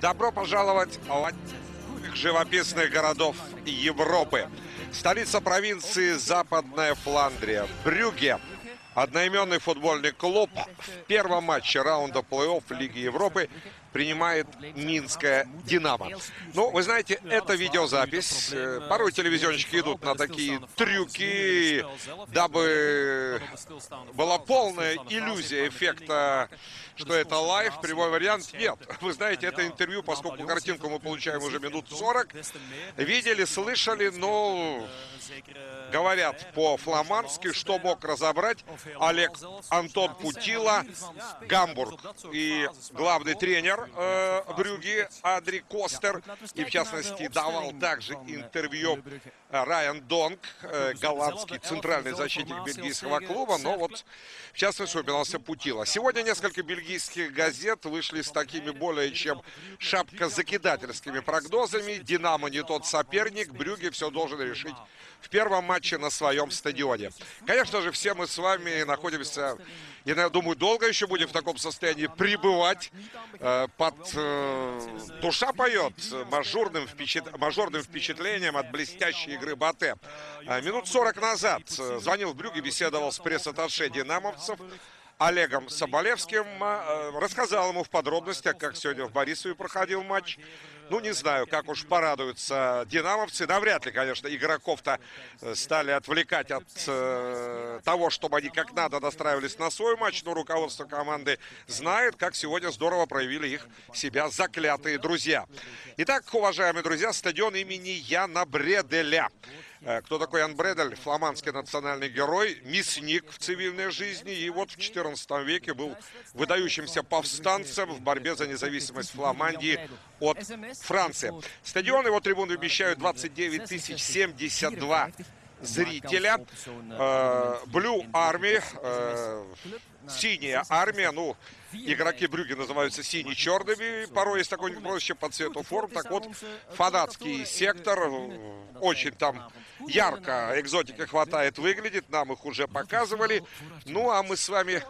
Добро пожаловать в живописных городов Европы. Столица провинции Западная Фландрия, Брюге. Одноименный футбольный клуб в первом матче раунда плей-офф Лиги Европы принимает Минская «Динамо». Ну, вы знаете, это видеозапись. Порой телевизионщики идут на такие трюки, дабы была полная иллюзия эффекта, что это live, прямой вариант. Нет, вы знаете, это интервью, поскольку картинку мы получаем уже минут 40. Видели, слышали, но говорят по-фламандски, что мог разобрать Олег Антон Путила, Гамбург. И главный тренер э, Брюгге Адри Костер. И, в частности, давал также интервью Райан Донк, э, голландский центральный защитник бельгийского клуба. Но вот, в частности, упоминался Путила. Сегодня несколько бельгийских газет вышли с такими более чем шапкозакидательскими прогнозами. «Динамо» не тот соперник, Брюги все должен решить в первом матче на своем стадионе. Конечно же, все мы с вами находимся, я думаю, долго еще будем в таком состоянии пребывать. Э, под э, душа поет мажорным, впечат... мажорным впечатлением от блестящей игры Батэ. Э, минут 40 назад э, звонил в Брюге, беседовал с пресс-атташе динамовцев. Олегом Соболевским. Э, рассказал ему в подробностях, как сегодня в Борисове проходил матч. Ну, не знаю, как уж порадуются динамовцы. Навряд ли, конечно, игроков-то э, стали отвлекать от э, того, чтобы они как надо настраивались на свой матч. Но руководство команды знает, как сегодня здорово проявили их себя заклятые друзья. Итак, уважаемые друзья, стадион имени Яна Бределя. Э, кто такой Ян Бредель? Фламандский национальный герой, мясник в цивильной жизни. И вот в 14 веке был выдающимся повстанцем в борьбе за независимость Фламандии от Франции. Стадион его трибуны вмещают 29 тысяч 72 зрителя. Блю э, Арми, э, синяя армия, ну, игроки Брюги называются сине-черными, порой есть такое проще по цвету форм. Так вот, фанатский сектор, очень там ярко, экзотика хватает, выглядит, нам их уже показывали. Ну, а мы с вами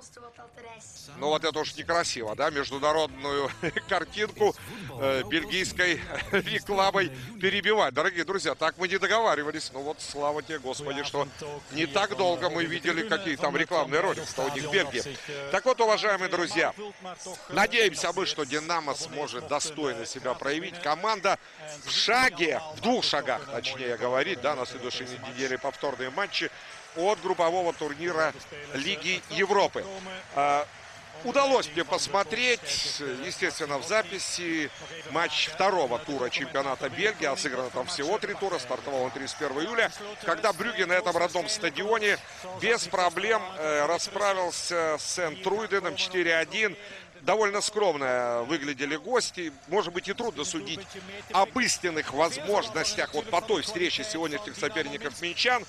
ну вот это уж некрасиво, да, международную картинку э, бельгийской рекламой перебивать. Дорогие друзья, так мы не договаривались. Ну вот слава тебе, Господи, что не так долго мы видели какие там рекламные ролики, что у них в Бельгии. Так вот, уважаемые друзья, надеемся мы, что Динамо сможет достойно себя проявить. Команда в шаге, в двух шагах, точнее говорить, да, на следующей неделе повторные матчи от группового турнира Лиги Европы. Удалось мне посмотреть, естественно, в записи матч второго тура чемпионата Бельгии. А сыграно там всего три тура, стартовал он 31 июля. Когда Брюге на этом родном стадионе без проблем э, расправился с Сент-Труйденом 4-1 довольно скромно выглядели гости. Может быть и трудно судить об истинных возможностях вот по той встрече сегодняшних соперников минчан.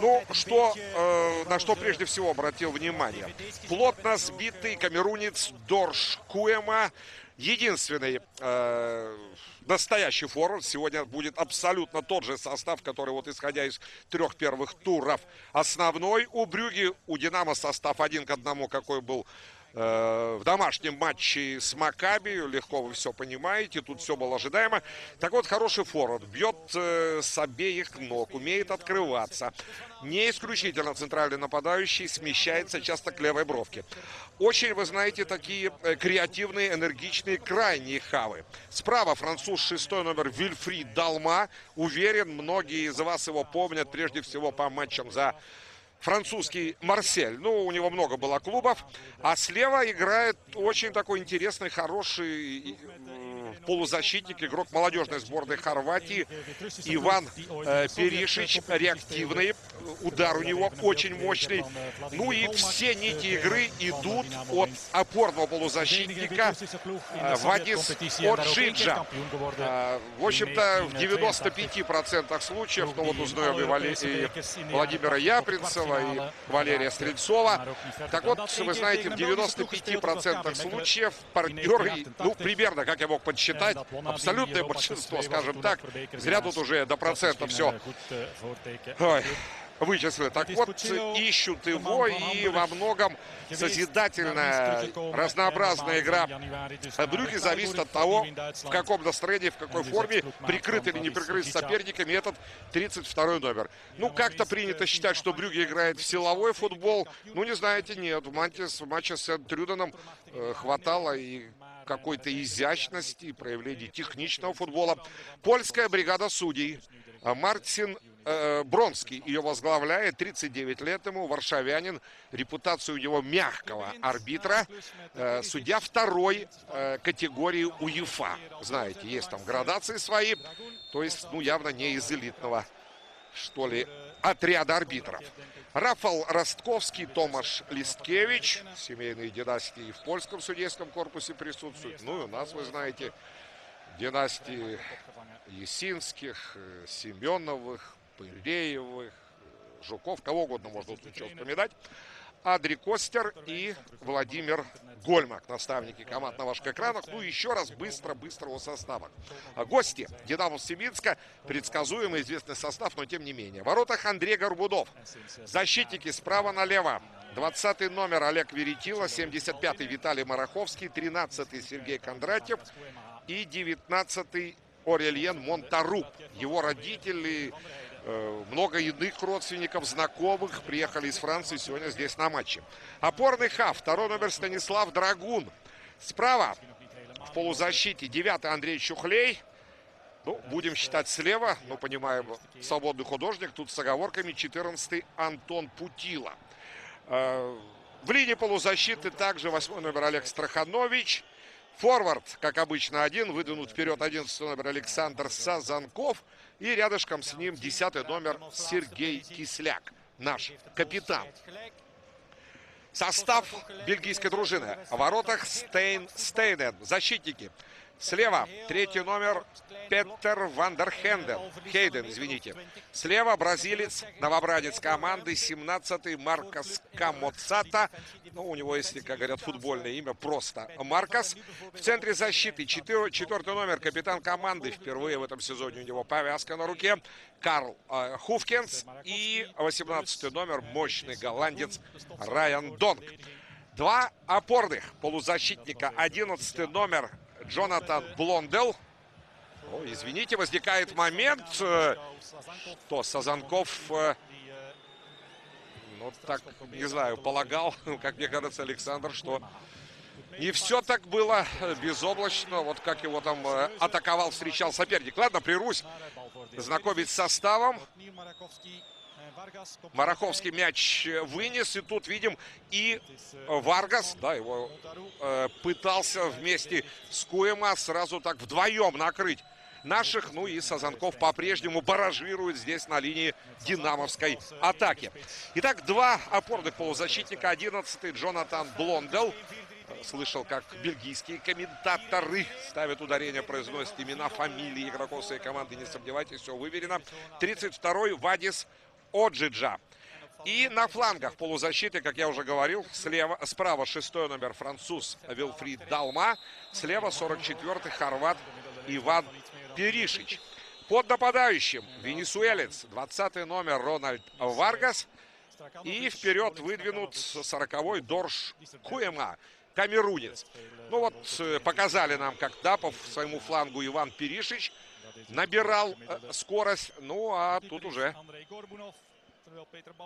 Ну, что, э, на что прежде всего обратил внимание. Плотно сбитый камерунец Дорш Куэма. Единственный э, настоящий форвард. Сегодня будет абсолютно тот же состав, который вот исходя из трех первых туров основной. У Брюги, у Динамо состав один к одному, какой был в домашнем матче с Макаби. Легко вы все понимаете. Тут все было ожидаемо. Так вот, хороший форвард. Бьет э, с обеих ног. Умеет открываться. Не исключительно центральный нападающий. Смещается часто к левой бровке. Очень, вы знаете, такие э, креативные, энергичные, крайние хавы. Справа француз шестой номер Вильфрид Далма. Уверен, многие из вас его помнят прежде всего по матчам за французский Марсель. Ну, у него много было клубов. А слева играет очень такой интересный, хороший полузащитник, игрок молодежной сборной Хорватии Иван э, Перишич, реактивный, удар у него очень мощный. Ну и все нити игры идут от опорного полузащитника э, Вадис Оджиджа. Э, в общем-то, в 95% случаев, ну вот узнаем и, Вале... и Владимира Япринцева, и Валерия Стрельцова. Так вот, вы знаете, в 95% случаев партнеры, ну, примерно, как я мог подсчитать, считать абсолютное большинство, скажем так. Зря тут уже до процента все. Ой. вычислили. Так вот, ищут его, и во многом созидательная, разнообразная игра Брюги зависит от того, в каком настроении, в какой форме, прикрыт или не прикрыт соперниками этот 32 номер. Ну, как-то принято считать, что Брюги играет в силовой футбол. Ну, не знаете, нет. В, Мантис, в матче с Трюденом э, хватало и какой-то изящности, и проявления техничного футбола. Польская бригада судей. Мартин э, Бронский ее возглавляет, 39 лет ему, варшавянин, репутация у него мягкого арбитра, э, судья второй э, категории УЕФА. Знаете, есть там градации свои, то есть, ну, явно не из элитного, что ли, отряда арбитров. Рафал Ростковский, Томаш Листкевич, семейные династии в польском судейском корпусе присутствуют. Ну и у нас, вы знаете, династии Есинских, э, Семеновых, Пыреевых, Жуков, кого угодно можно тут еще вспоминать. Адри Костер и Владимир Гольмак, наставники команд на ваших экранах. Ну, еще раз быстро-быстро о составах. Гости Динамо Семинска. Предсказуемый известный состав, но тем не менее. В воротах Андрей Горбудов. Защитники справа налево. 20 номер Олег Веретила, 75-й Виталий Мараховский, 13-й Сергей Кондратьев и 19-й Орельен Монтару. Его родители много иных родственников, знакомых приехали из Франции сегодня здесь на матче. Опорный хав, второй номер Станислав Драгун. Справа в полузащите девятый Андрей Чухлей. Ну, будем считать слева, ну, понимаем, свободный художник. Тут с оговорками 14 Антон Путила. Э, в линии полузащиты также восьмой номер Олег Страханович. Форвард, как обычно, один. Выдвинут вперед 11 номер Александр Сазанков. И рядышком с ним 10 номер Сергей Кисляк, наш капитан. Состав бельгийской дружины. В воротах Стейн Стейнен. Защитники. Слева третий номер Петер Вандерхенден. Хейден, извините. Слева бразилец, новобранец команды, 17-й Маркос Камоцата. Ну, у него, если, как говорят, футбольное имя, просто Маркос. В центре защиты четвертый номер, капитан команды. Впервые в этом сезоне у него повязка на руке. Карл э, Хуфкинс. И 18 номер, мощный голландец Райан Донг. Два опорных полузащитника. 11 номер Джонатан Блондел. О, извините, возникает момент, э, что Сазанков, э, ну так, не знаю, полагал, как мне кажется, Александр, что не все так было безоблачно, вот как его там э, атаковал, встречал соперник. Ладно, прервусь знакомить с составом. Мараховский мяч вынес. И тут видим и Варгас, да, его э, пытался вместе с Куэма сразу так вдвоем накрыть наших. Ну и Сазанков по-прежнему баражирует здесь на линии динамовской атаки. Итак, два опорных полузащитника. 11-й Джонатан Блондел. Слышал, как бельгийские комментаторы ставят ударение, произносят имена, фамилии игроков своей команды. Не сомневайтесь, все выверено. 32-й Вадис Оджиджа. И на флангах полузащиты, как я уже говорил, слева, справа шестой номер француз Вилфрид Далма, слева 44-й хорват Иван Перишич. Под нападающим венесуэлец 20 номер Рональд Варгас. И вперед выдвинут 40-й Дорш Куэма, камерунец. Ну вот э, показали нам, как Дапов своему флангу Иван Перишич набирал э, скорость. Ну а тут уже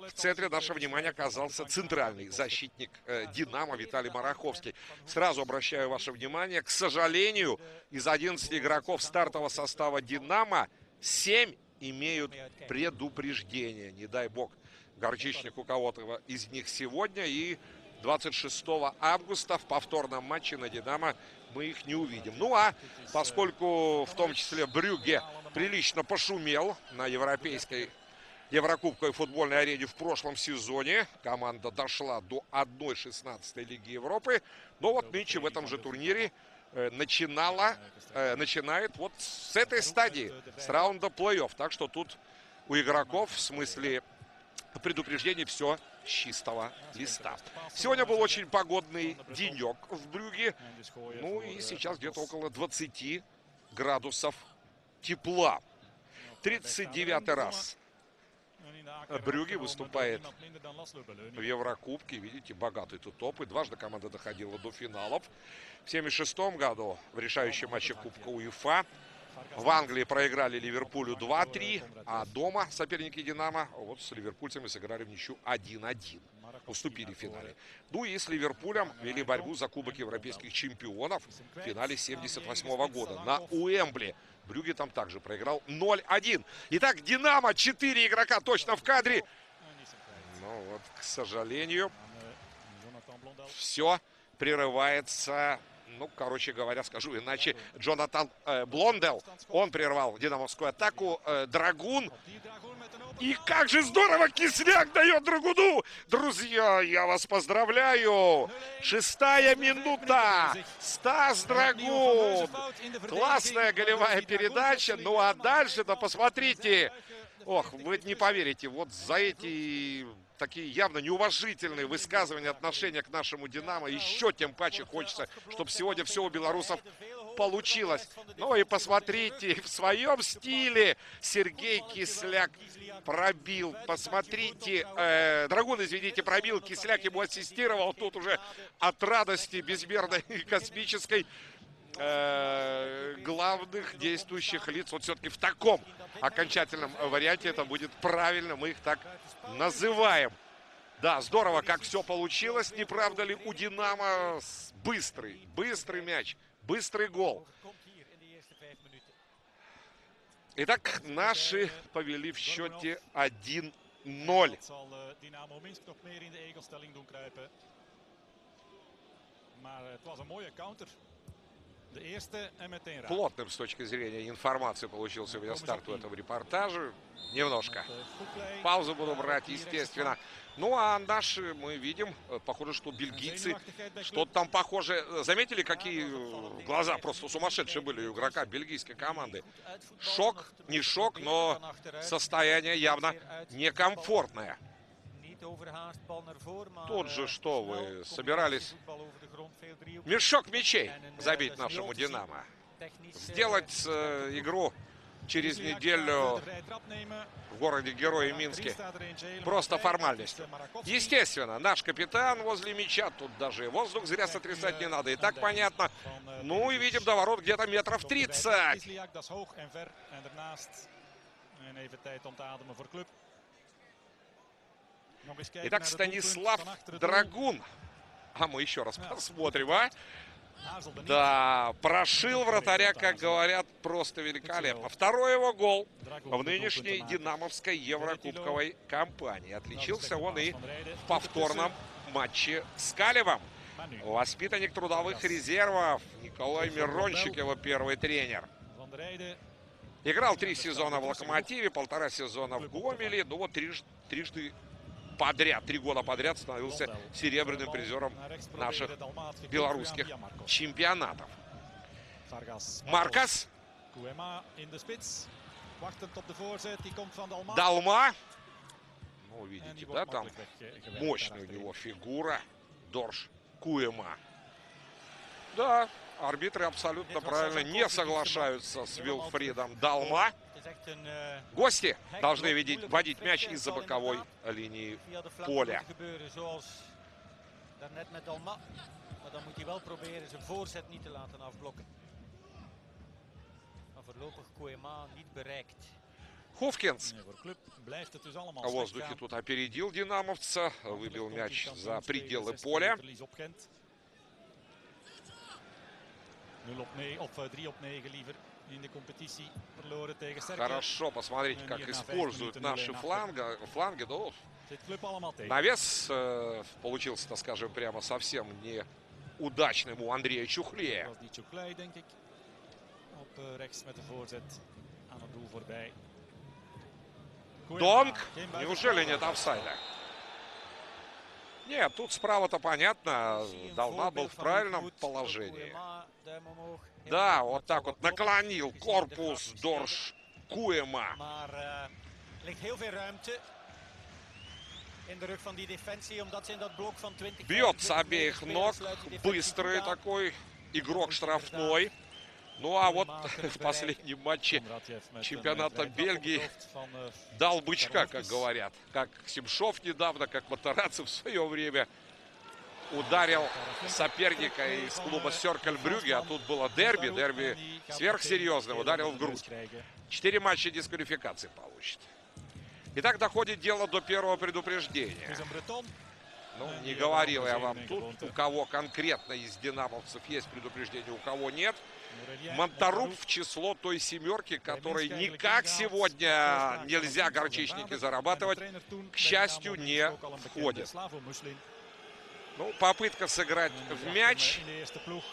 в центре нашего внимания оказался центральный защитник э, «Динамо» Виталий Мараховский. Сразу обращаю ваше внимание, к сожалению, из 11 игроков стартового состава «Динамо» 7 имеют предупреждение. Не дай бог горчичник у кого-то из них сегодня. И 26 августа в повторном матче на «Динамо» мы их не увидим. Ну а поскольку в том числе Брюге прилично пошумел на европейской Еврокубковой футбольной арене в прошлом сезоне. Команда дошла до 1-16 Лиги Европы. Но вот нынче в этом же турнире э, начинала, э, начинает вот с этой стадии, с раунда плей-офф. Так что тут у игроков в смысле предупреждений все чистого листа. Сегодня был очень погодный денек в Брюге. Ну и сейчас где-то около 20 градусов тепла. 39 раз Брюги выступает в Еврокубке. Видите, богатый тут опыт. Дважды команда доходила до финалов. В 1976 году в решающем матче Кубка УЕФА в Англии проиграли Ливерпулю 2-3, а дома соперники «Динамо» вот с ливерпульцами сыграли в ничью 1-1. Уступили в финале. Ну и с Ливерпулем вели борьбу за Кубок Европейских чемпионов в финале 78 года на Уэмбли. Брюги там также проиграл 0-1. Итак, «Динамо» 4 игрока точно в кадре. Ну вот, к сожалению, все прерывается ну, короче говоря, скажу иначе, Джонатан э, Блондел, он прервал динамовскую атаку, э, Драгун. И как же здорово Кисляк дает Драгуну! Друзья, я вас поздравляю! Шестая минута! Стас Драгун! Классная голевая передача. Ну а дальше-то посмотрите. Ох, вы не поверите, вот за эти такие явно неуважительные высказывания отношения к нашему «Динамо». Еще тем паче хочется, чтобы сегодня все у белорусов получилось. Ну и посмотрите, в своем стиле Сергей Кисляк пробил. Посмотрите, э, Драгун, извините, пробил, Кисляк ему ассистировал. Тут уже от радости безмерной космической э, главных действующих лиц. Вот все-таки в таком окончательном варианте это будет правильно. Мы их так называем. Да, здорово, как все получилось. Не правда ли у «Динамо» быстрый, быстрый мяч, быстрый гол. Итак, наши повели в счете 1-0. Maar het was een mooie counter. Плотным с точки зрения информации получился у меня старт в этом репортаже. Немножко. Паузу буду брать, естественно. Ну, а наши, мы видим, э, похоже, что бельгийцы, что-то там похоже. Заметили, какие э, глаза просто сумасшедшие были у игрока бельгийской команды? Шок, не шок, но состояние явно некомфортное. Тут же что вы собирались мешок мячей забить нашему «Динамо». Сделать э, игру через неделю в городе Герои Минске. Просто формальность. Естественно, наш капитан возле мяча. Тут даже и воздух зря сотрясать не надо. И так понятно. Ну и видим до ворот где-то метров 30. Итак, Станислав Драгун. А мы еще раз посмотрим, а? Да, прошил вратаря, как говорят, просто великолепно. Второй его гол в нынешней динамовской еврокубковой кампании. Отличился он и в повторном матче с Калевом. Воспитанник трудовых резервов Николай Мирончик, его первый тренер. Играл три сезона в «Локомотиве», полтора сезона в «Гомеле». Ну вот трижды, трижды подряд, три года подряд становился серебряным призером наших белорусских чемпионатов. Маркас. Далма. Ну, видите, да, там мощная у него фигура. Дорж Куэма. Да, арбитры абсолютно правильно не соглашаются с Вилфридом Далма. Гости должны видеть, водить мяч из-за боковой линии поля. Ховкинс в воздухе тут опередил динамовца, выбил мяч за пределы поля. 0 op 9, of 3 op 9 liever. Хорошо, посмотрите, как используют наши фланга, фланги. Ну, навес э, получился, так скажем, прямо совсем не удачным у Андрея Чухлея. Донг? Неужели нет офсайда? Нет, тут справа-то понятно. Далма был в правильном положении. Да, вот так вот наклонил корпус Дорш Куема. Бьет с обеих ног. Быстрый такой игрок штрафной. Ну а вот в последнем матче чемпионата Бельгии дал бычка, как говорят. Как Симшов недавно, как Матарацев в свое время ударил соперника из клуба Серкель Брюге, а тут было дерби, дерби En die gaat сверхсерьезно, meteen ударил в грудь. Четыре матча дисквалификации получит. Итак, доходит дело до первого предупреждения. Ну, не говорил я вам тут, у кого конкретно из динамовцев есть предупреждение, у кого нет. Монтарук. в число той семерки, которой никак сегодня нельзя горчичники зарабатывать. К счастью, не входит. Ну, попытка сыграть в мяч eh, eh,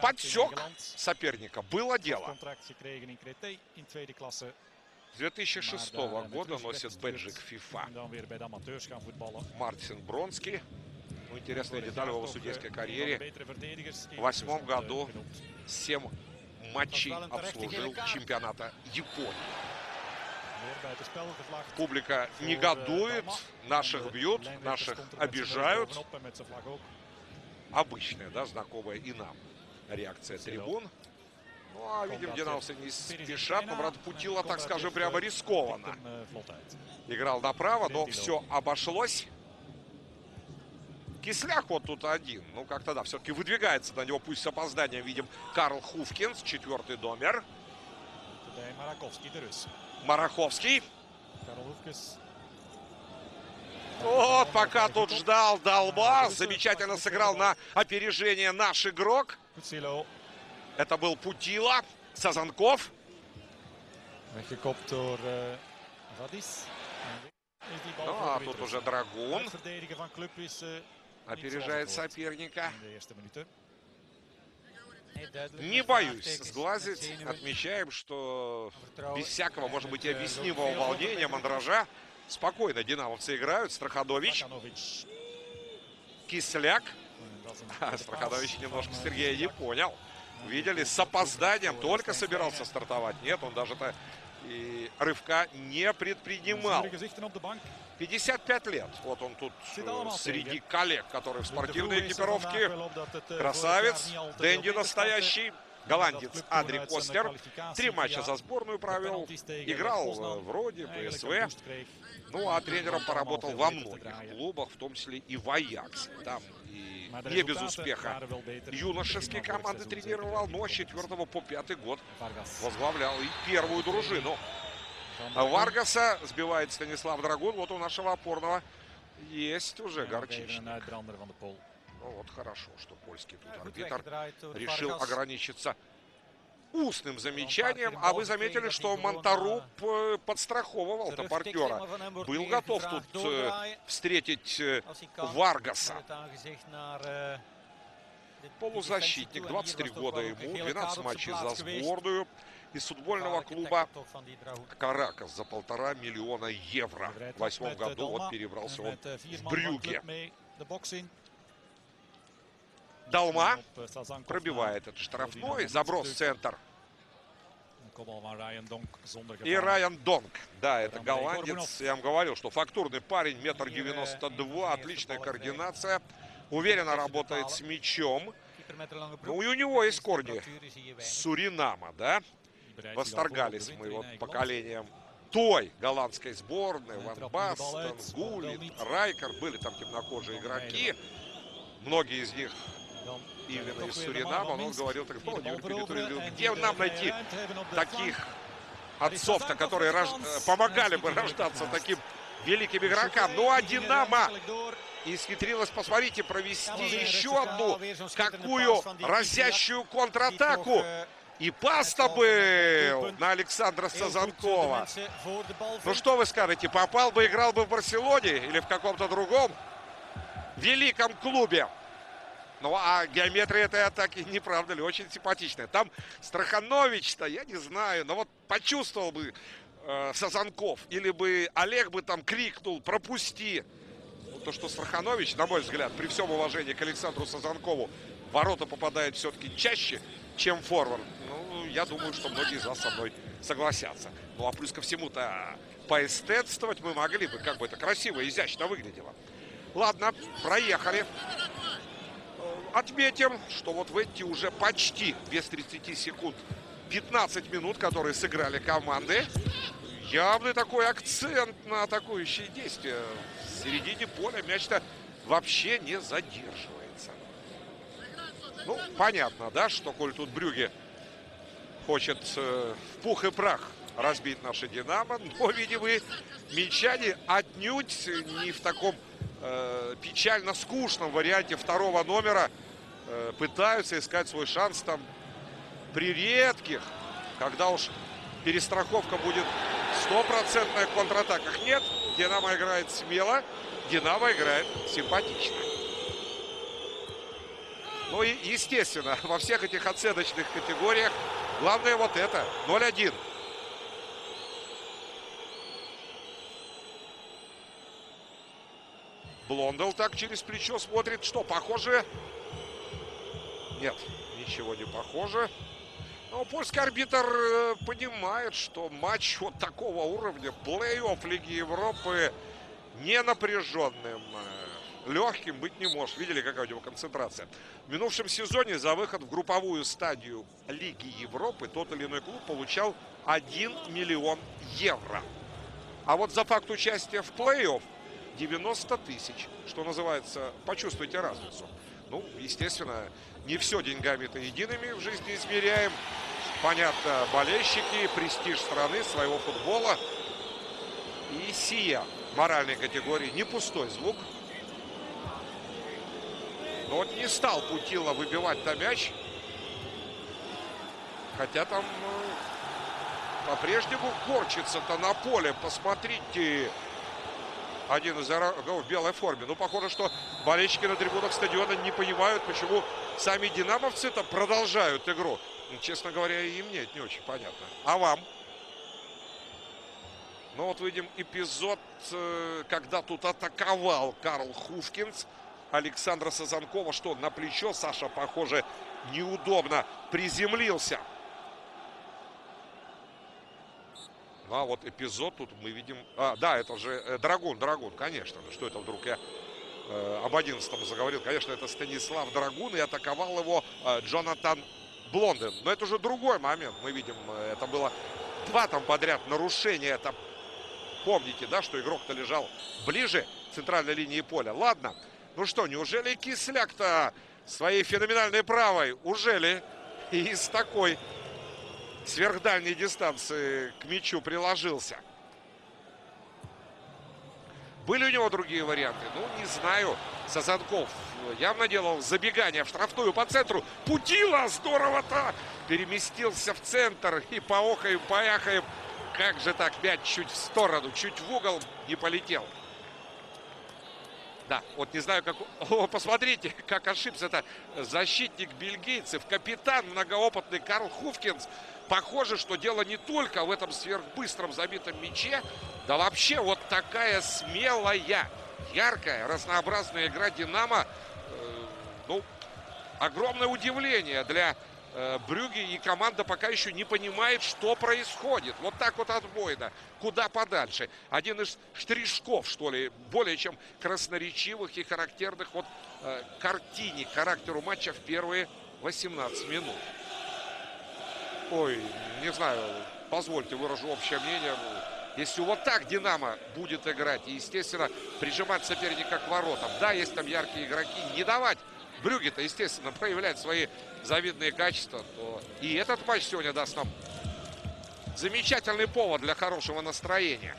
подсек соперника. Было дело. Contract gekregen in Créteil in tweede klasse. С 2006 Maar daar, eh, met года носит бэджик FIFA. Мартин Бронский. Ну, интересная деталь в его судейской карьере. В восьмом году. 7 матчей обслужил чемпионата Японии. Публика негодует, наших бьют, наших обижают. Обычная, да, знакомая и нам реакция трибун. Ну, а видим, динамовцы не спешат. Но, брат Путила, так скажем, прямо рискованно. Играл направо, но все обошлось. Кисляк вот тут один. Ну, как-то да, все-таки выдвигается на него, пусть с опозданием. Видим Карл Хуфкинс, четвертый номер. Bij Marakovski, de Rus. Мараховский. Karel Hoefkes. Вот, пока тут ждал Долба. Замечательно сыграл на опережение наш игрок. Это был Путила. Сазанков. Radis. Die bal Ну, а тут уже Драгун. Опережает соперника. Не боюсь сглазить. Отмечаем, что без всякого, может быть, и объяснимого волнения, мандража, спокойно динамовцы играют. Страхадович, Vakanovic. Кисляк. А, paas немножко Сергея не понял. Видели, с опозданием только собирался стартовать. Нет, он даже-то и рывка не предпринимал. Zure gezichten op de bank. 55 лет. Вот он тут э, среди коллег, которые в спортивной er экипировке. eh, Красавец, Дэнди настоящий. Голландец Адри Костер. Три матча за сборную провел. Играл э, вроде ПСВ. Ну, а тренером поработал во многих клубах, в том числе и в Аяксе. Там и не без успеха юношеские команды тренировал, но с 4 по 5 год возглавлял и первую дружину. Варгаса сбивает Станислав Драгун. Вот у нашего опорного есть уже горчичник. Ну, вот хорошо, что польский тут goed арбитр door решил ограничиться устным замечанием. А вы заметили, что dat hij gewoon, Монтаруп э, подстраховывал Terugtikt, партнера. Был готов тут э, встретить э. Варгаса. Полузащитник, defensie toe. En hier 23 was toch года ему, gele 12 kaart op zijn матчей за сборную. Из футбольного клуба. Каракас за полтора миллиона евро. В восьмом году вот перебрался он vier в in. Долма Sazanko пробивает этот штрафной. Заброс в центр. Zonder И. Райан Донг. Да, это голландец. Я вам говорил, что фактурный парень, метр девяносто два, отличная координация. Уверенно работает с мячом. Ну и у него есть корни. Суринама, да? Восторгались мы вот поколением той голландской сборной. Ван балет, Гулит. Райкер. Были там темнокожие игроки. Многие из них именно из Суринама. Но он говорил, так, en где нам найти таких отцов-то, которые рож- э, помогали бы рождаться таким великим игрокам. Ну а Динамо исхитрилась, посмотрите, провести еще одну какую разящую контратаку. И пас-то был на Александра Сазанкова. Ну что вы скажете, попал бы, играл бы в Барселоне или в каком-то другом великом клубе? Ну, а геометрия этой атаки, не правда ли, очень симпатичная. Там Страханович-то, я не знаю, но вот почувствовал бы э, Сазанков, или бы Олег бы там крикнул «пропусти». Ну, то, что Страханович, на мой взгляд, при всем уважении к Александру Сазанкову, ворота попадает все-таки чаще, чем форвард. Я думаю, что многие из вас со мной согласятся. Ну, а плюс ко всему-то поэстетствовать мы могли бы, как бы это красиво, изящно выглядело. Ладно, проехали. Отметим, что вот в эти уже почти без 30 секунд 15 минут, которые сыграли команды, явный такой акцент на атакующие действия. В середине поля мяч-то вообще не задерживается. Ну, понятно, да, что коль тут Брюге хочет э, в пух и прах разбить наши «Динамо», но, видимо, и мячане отнюдь не в таком э, печально скучном варианте второго номера э, пытаются искать свой шанс там при редких, когда уж перестраховка будет стопроцентная в контратаках. Нет, Динамо играет смело, Динамо играет симпатично. Ну и, естественно, во всех этих оценочных категориях главное вот это, 0-1. Блондел так через плечо смотрит. Что, похоже? Нет, ничего не похоже. Но польский арбитр э, понимает, что матч вот такого уровня, плей-офф Лиги Европы, не напряженным, легким быть не может. Видели, какая у него концентрация. В минувшем сезоне за выход в групповую стадию Лиги Европы тот или иной клуб получал 1 миллион евро. А вот за факт участия в плей-офф 90 тысяч. Что называется, почувствуйте разницу. Ну, естественно, не все деньгами-то едиными в жизни измеряем. Понятно, болельщики, престиж страны, своего футбола. И сия моральной категории не пустой звук. Но вот не стал Путила выбивать-то мяч. Хотя там э, по-прежнему корчится-то на поле. Посмотрите, один из игроков в белой форме. Ну, похоже, что болельщики на трибунах стадиона не понимают, почему сами динамовцы-то продолжают игру. Ну, честно говоря, и мне это не очень понятно. А вам? Ну, вот видим эпизод, э, когда тут атаковал Карл Хушкинс Александра Сазанкова. Что, на плечо Саша, похоже, неудобно приземлился. Ну, а вот эпизод тут мы видим... А, да, это же э, Драгун, Драгун, конечно. Что это вдруг я э, об 11 заговорил? Конечно, это Станислав Драгун, и атаковал его э, Джонатан Блонден. Но это уже другой момент. Мы видим, э, это было два там подряд нарушения. Это помните, да, что игрок-то лежал ближе центральной линии поля. Ладно, ну что, неужели Кисляк-то своей феноменальной правой уже ли и такой сверхдальней дистанции к мячу приложился. Были у него другие варианты? Ну, не знаю. Сазанков явно делал забегание в штрафную по центру. Путила здорово-то! Переместился в центр и поохаем, пояхаем. Как же так, мяч чуть в сторону, чуть в угол не полетел. Да, вот не знаю, как... О, посмотрите, как ошибся-то защитник бельгийцев, капитан многоопытный Карл Хуфкинс. Похоже, что дело не только в этом сверхбыстром забитом мяче, да вообще вот такая смелая, яркая, разнообразная игра «Динамо». Э, ну, огромное удивление для Брюги и команда пока еще не понимает, что происходит. Вот так вот отбойно. Куда подальше. Один из штришков, что ли, более чем красноречивых и характерных вот э, картине, характеру матча в первые 18 минут. Ой, не знаю, позвольте выражу общее мнение. Если вот так Динамо будет играть и, естественно, прижимать соперника к воротам. Да, есть там яркие игроки. Не давать Брюге-то, естественно, проявлять свои завидные качества. То и этот матч сегодня даст нам замечательный повод для хорошего настроения.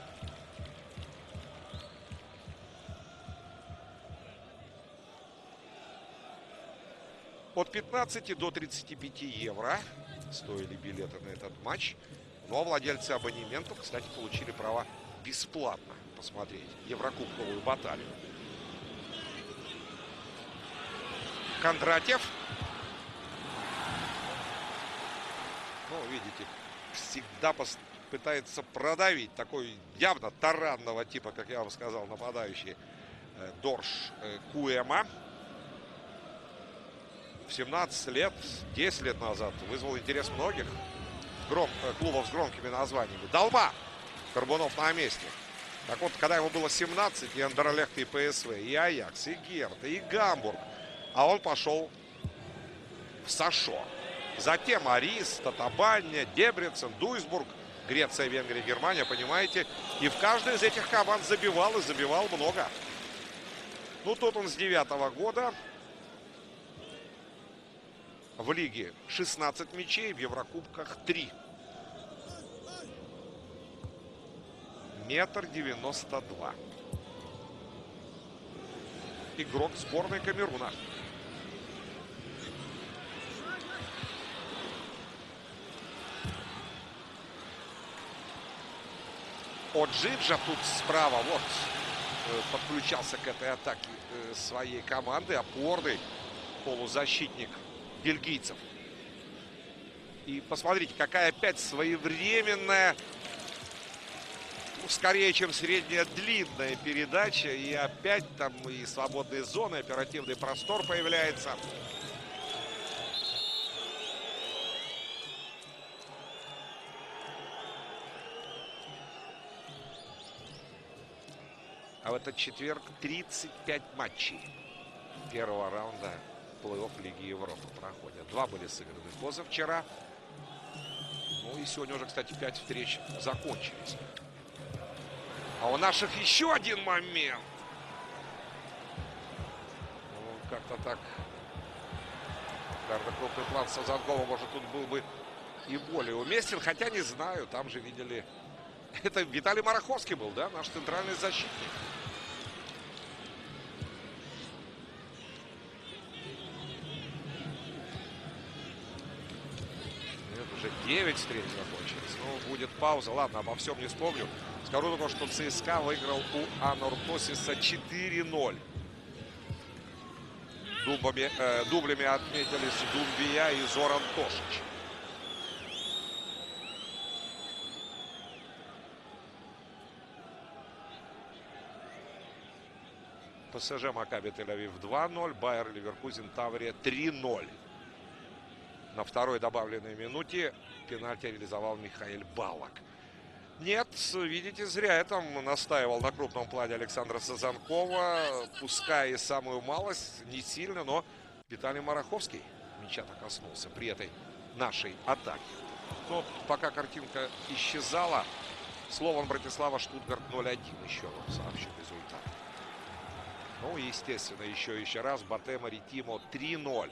От 15 до 35 евро стоили билеты на этот матч. Ну а владельцы абонементов, кстати, получили право бесплатно посмотреть Еврокубковую баталию. Кондратьев. Ну, видите, всегда пытается продавить такой явно таранного типа, как я вам сказал, нападающий э, Дорш э, Куэма в 17 лет, 10 лет назад вызвал интерес многих гром, э, клубов с громкими названиями. Долба! Карбунов на месте. Так вот, когда ему было 17, и Андерлехт, и ПСВ, и Аякс, и Герт, и Гамбург. А он пошел в Сашо. Затем Арис, Татабанья, Дебрецен, Дуйсбург, Греция, Венгрия, Германия, понимаете. И в каждой из этих команд забивал и забивал много. Ну, тут он с девятого года. В лиге 16 мячей, в Еврокубках 3. Метр девяносто два. Игрок сборной Камеруна. Оджиджа тут справа, вот, э, подключался к этой атаке э, своей команды, опорный полузащитник бельгийцев. И посмотрите, какая опять своевременная, ну, скорее, чем средняя длинная передача. И опять там и свободные зоны, оперативный простор появляется. А в этот четверг 35 матчей первого раунда плей-офф Лиги Европы проходят. Два были сыграны позавчера. Ну и сегодня уже, кстати, пять встреч закончились. А у наших еще один момент. Ну, как-то так. Наверное, крупный план Сазанкова, может, тут был бы и более уместен. Хотя не знаю, там же видели... Это Виталий Мараховский был, да, наш центральный защитник. 9 встреч закончились. Ну, будет пауза. Ладно, обо всем не вспомню. Скажу только, что ЦСКА выиграл у Анортосиса 4-0. Дубами, э, дублями отметились Думбия и Зоран Тошич. ПСЖ Макаби Тель-Авив 2-0, Байер Ливеркузен Таврия 3-0. На второй добавленной минуте пенальти реализовал Михаил Балак. Нет, видите, зря я там настаивал на крупном плане Александра Сазанкова. Пускай и самую малость, не сильно, но Виталий Мараховский мяча-то коснулся при этой нашей атаке. Но пока картинка исчезала, словом Братислава Штутгарт 0-1 еще вам сообщу результат. Ну, естественно, еще еще раз Бате Маритимо 3-0.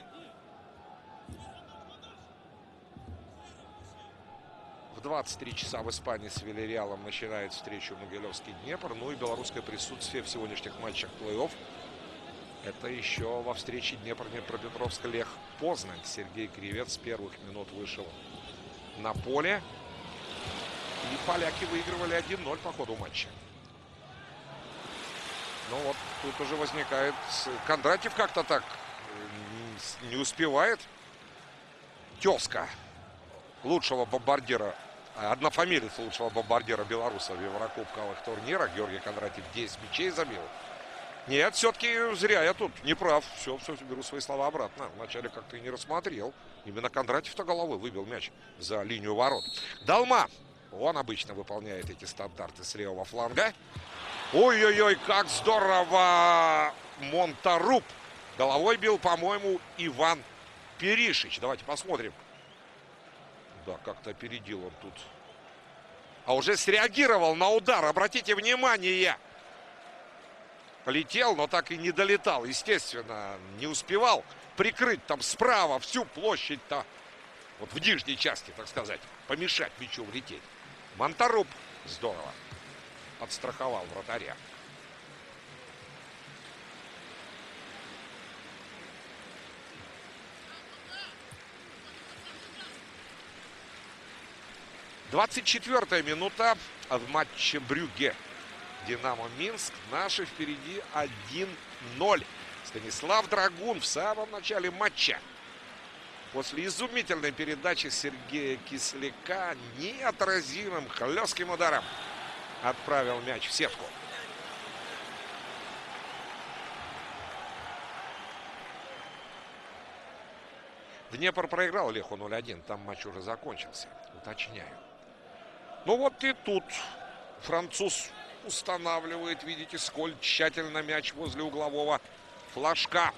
23 часа в Испании с Вильяреалом начинает встречу Могилевский Днепр. Ну и белорусское присутствие в сегодняшних матчах плей-офф. Это еще во встрече Днепр-Днепропетровск Лех Познань. Сергей Кривец с первых минут вышел на поле. И поляки выигрывали 1-0 по ходу матча. Ну вот тут уже возникает... Кондратьев как-то так не успевает. Тезка лучшего бомбардира, однофамилец лучшего бомбардира белоруса в еврокубковых турнирах. Георгий Кондратьев 10 мячей забил. Нет, все-таки зря я тут не прав. Все, все, беру свои слова обратно. Вначале как-то и не рассмотрел. Именно Кондратьев-то головой выбил мяч за линию ворот. Далма. Он обычно выполняет эти стандарты с левого фланга. Ой-ой-ой, как здорово! Монтаруб. Головой бил, по-моему, Иван Перишич. Давайте посмотрим. Да, как-то опередил он тут. А уже среагировал на удар. Обратите внимание. Летел, но так и не долетал. Естественно, не успевал прикрыть там справа всю площадь-то. Вот в нижней части, так сказать. Помешать мячу влететь. Монтаруб. Здорово. Отстраховал вратаря. Двадцать четвертая минута в матче Брюге. Динамо Минск. Наши впереди 1-0. Станислав Драгун в самом начале матча. После изумительной передачи Сергея Кисляка неотразимым хлестким ударом отправил мяч в сетку. Днепр проиграл Леху 0-1. Там матч уже закончился. Уточняю. Ну вот и тут француз устанавливает, видите, сколь тщательно мяч возле углового флажка.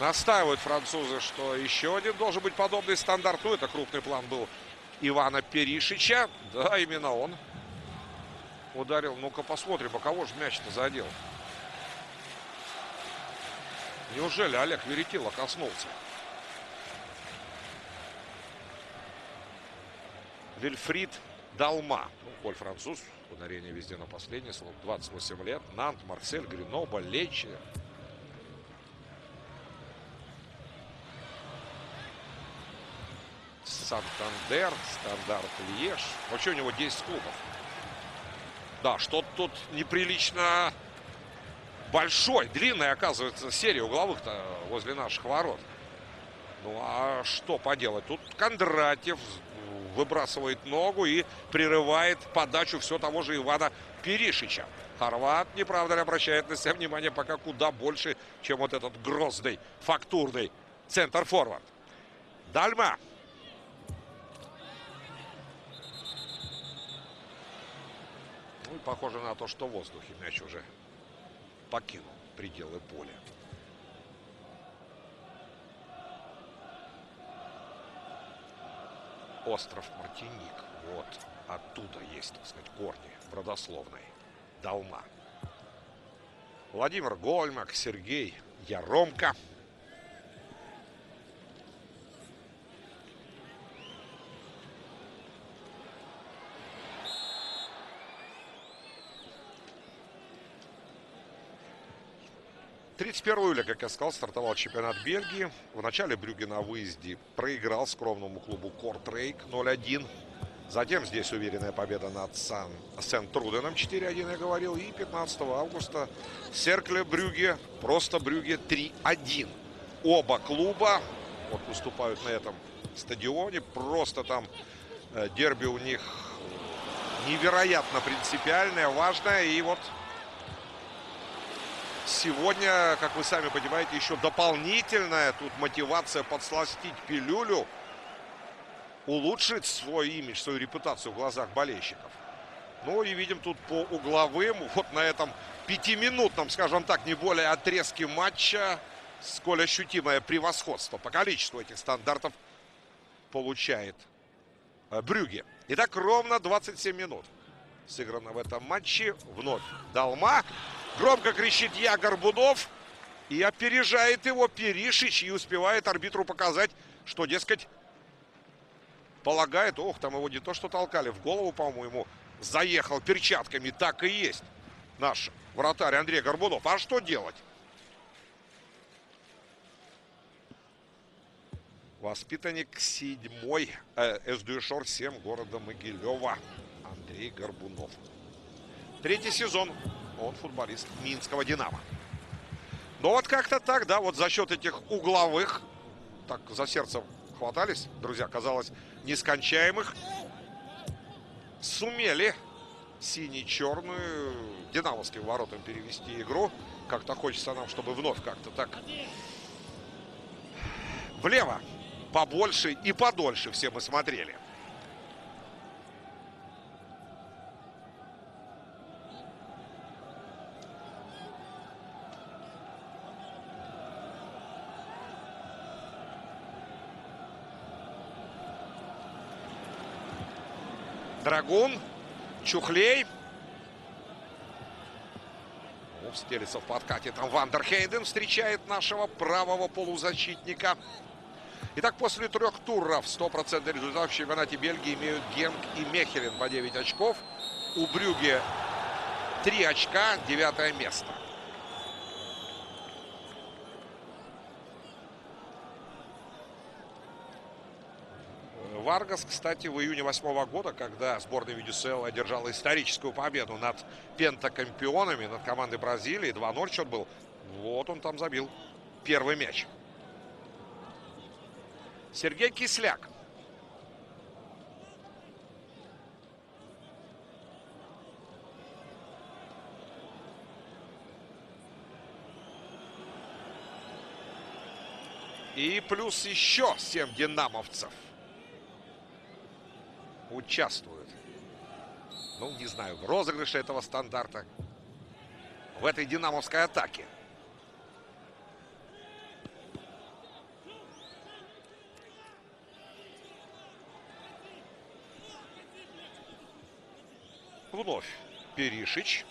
Настаивают французы, что еще один должен быть подобный стандарт. Ну, это крупный план был Ивана Перишича. Да, именно он ударил. Ну-ка посмотрим, по кого же мяч-то задел. Неужели Олег Веретила коснулся? Вильфрид Далма. Ну, Коль француз. Ударение везде на последний слог. 28 лет. Нант, Марсель, Греноба, Лечи. Сантандер, Стандарт Льеж. Вообще у него 10 клубов. Да, что-то тут неприлично большой, длинный, оказывается, серия угловых-то возле наших ворот. Ну а что поделать? Тут Кондратьев выбрасывает ногу и прерывает подачу все того же Ивана Перишича. Хорват, не правда ли, обращает на себя внимание пока куда больше, чем вот этот грозный, фактурный центр-форвард. Дальма. Ну и похоже на то, что в воздухе мяч уже покинул пределы поля. Остров Мартиник. Вот оттуда есть, так сказать, корни родословной. Долма. Владимир Гольмак, Сергей Яромко. Тридцать первого июля, как я сказал, стартовал чемпионат Бельгии. В начале Брюге на выезде проиграл скромному клубу Кортрейк 0-1. Затем здесь уверенная победа над Сан, Сент-Труденом 4-1, я говорил. И 15 августа Серкле Брюге, просто Брюге 3-1. Оба клуба вот выступают на этом стадионе. Просто там э, дерби у них невероятно принципиальное, важное. И вот сегодня, как вы сами понимаете, еще дополнительная тут мотивация подсластить пилюлю улучшить свой имидж, свою репутацию в глазах болельщиков. Ну и видим тут по угловым, вот на этом пятиминутном, скажем так, не более отрезке матча, сколь ощутимое превосходство по количеству этих стандартов получает э, Брюге. Итак, ровно 27 минут сыграно в этом матче. Вновь Далма. Громко кричит Я Горбунов. И опережает его Перишич. И успевает арбитру показать, что, дескать, полагает, ох, там его не то что толкали, в голову, по-моему, заехал перчатками. Так и есть наш вратарь Андрей Горбунов. А что делать? Воспитанник седьмой э, СДШОР 7 города Могилева Андрей Горбунов. Третий сезон. Он футболист Минского «Динамо». Ну вот как-то так, да, вот за счет этих угловых, так за сердце хватались, друзья, казалось, нескончаемых, сумели сине-черную динамовским воротам перевести игру. Как-то хочется нам, чтобы вновь как-то так влево побольше и подольше все мы смотрели. Драгун. Чухлей. Ну, стелится в подкате. Там Вандерхейден встречает нашего правого полузащитника. Итак, после трех туров 100% результат в чемпионате Бельгии имеют Генк и Мехелин по 9 очков. У Брюге 3 очка, девятое место. Варгас, кстати, в июне восьмого года, когда сборная Венесуэлы одержала историческую победу над пентакомпионами, над командой Бразилии, 2-0 счет был, вот он там забил первый мяч. Сергей Кисляк. И плюс еще 7 динамовцев участвуют. Ну, не знаю, в розыгрыше этого стандарта. В этой динамовской атаке. Вновь Перишич.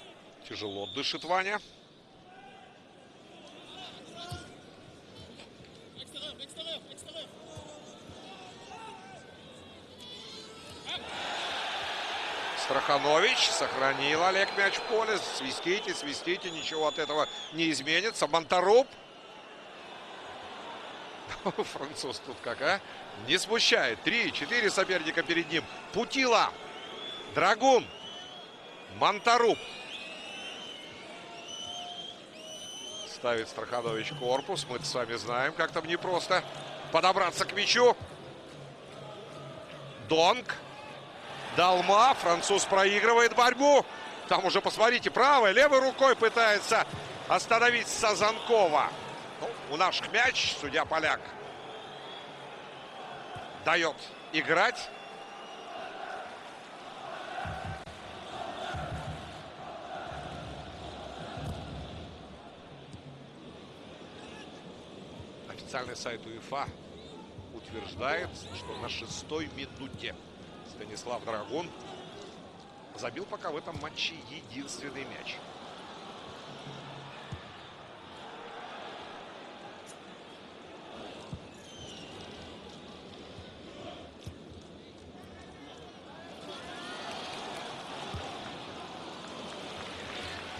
Тяжело дышит Ваня. Страханович сохранил Олег мяч в поле. Свистите, свистите, ничего от этого не изменится. Монтаруб. Француз тут как, а? Не смущает. Три-четыре соперника перед ним. Путила. Драгун. Монтаруб. Ставит Страханович корпус. Мы с вами знаем, как там непросто подобраться к мячу. Донг. Далма. Француз проигрывает борьбу. Там уже, посмотрите, правой, левой рукой пытается остановить Сазанкова. Ну, у наших мяч, судья поляк, дает играть. Официальный сайт УЕФА утверждает, что на шестой минуте Станислав Драгун забил пока в этом матче единственный мяч.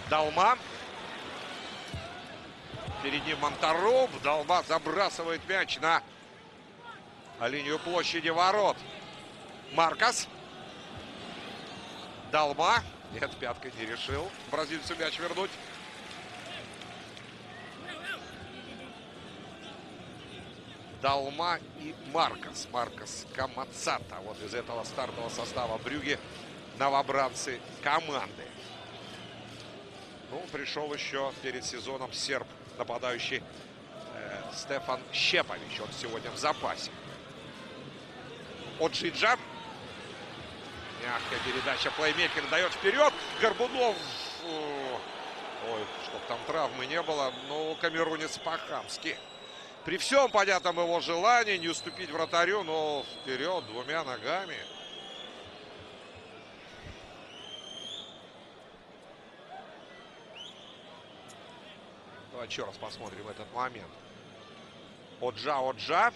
Далма. Перед ним Монтаров. Далма забрасывает мяч на линию площади ворот. Маркос. Далма. Нет, пяткой не решил бразильцу мяч вернуть. Далма и Маркос. Маркос Камацата. Вот из этого стартового состава Брюги новобранцы команды. Ну, пришел еще перед сезоном серб, нападающий э, Стефан Щепович. Он сегодня в запасе. Оджиджа. Мягкая передача. Плеймейкер дает вперед. Горбунов. Ой, чтоб там травмы не было. Ну, камерунец по-хамски. При всем понятном его желании не уступить вратарю, но вперед двумя ногами. Давай еще раз посмотрим этот момент. Оджа, Оджа.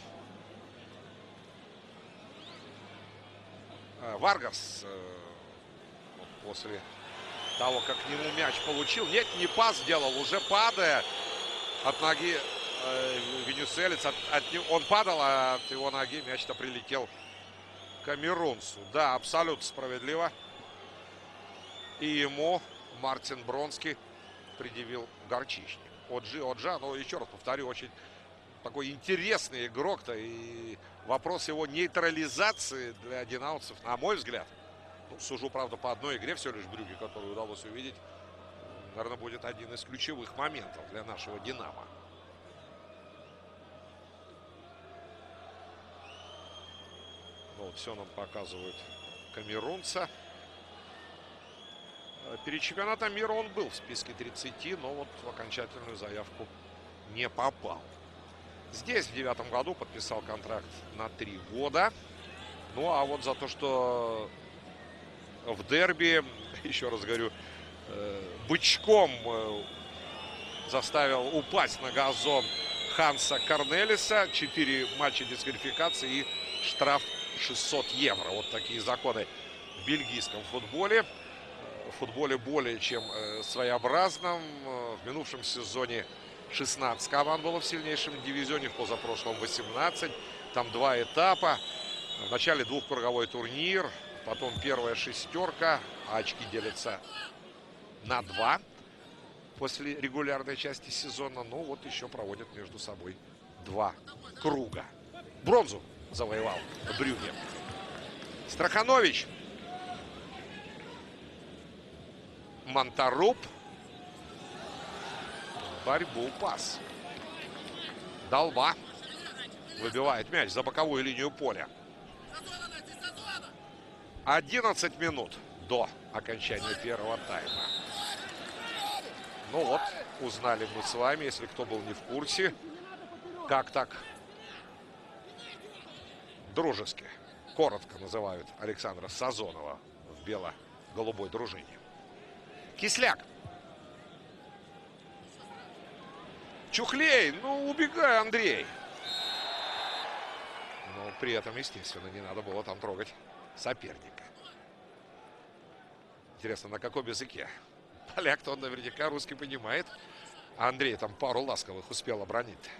Варгас вот после того, как к нему мяч получил. Нет, не пас сделал, уже падая от ноги э. От, от, он падал, а от его ноги мяч-то прилетел Камерунцу. Да, абсолютно справедливо. И ему Мартин Бронский предъявил горчичник. Оджи, Оджа, но еще раз повторю, очень такой интересный игрок-то. И вопрос его нейтрализации для динамовцев, на мой взгляд, ну, сужу, правда, по одной игре все лишь Брюге, которую удалось увидеть, наверное, будет один из ключевых моментов для нашего Динамо. Ну, вот все нам показывают камерунца. Перед чемпионатом мира он был в списке 30, но вот в окончательную заявку не попал. Здесь в девятом году подписал контракт на три года. Ну, а вот за то, что в дерби, еще раз говорю, бычком заставил упасть на газон Ханса Корнелиса. Четыре матча дисквалификации и штраф 600 евро. Вот такие законы в бельгийском футболе. В футболе более чем своеобразном. В минувшем сезоне 16 команд было в сильнейшем дивизионе, в позапрошлом 18. Там два этапа. В начале двухкруговой турнир, потом первая шестерка. А очки делятся на два после регулярной части сезона. Ну вот еще проводят между собой два круга. Бронзу завоевал Брюге. Страханович. Монтаруб борьбу. Пас. Долба. Выбивает мяч за боковую линию поля. 11 минут до окончания первого тайма. Ну вот, узнали мы с вами, если кто был не в курсе, как так дружески, коротко называют Александра Сазонова в голубой дружине. Кисляк. Чухлей, ну убегай, Андрей. Но при этом, естественно, не надо было там трогать соперника. Интересно, на каком языке? Поляк-то он наверняка русский понимает. А Андрей там пару ласковых успел обронить.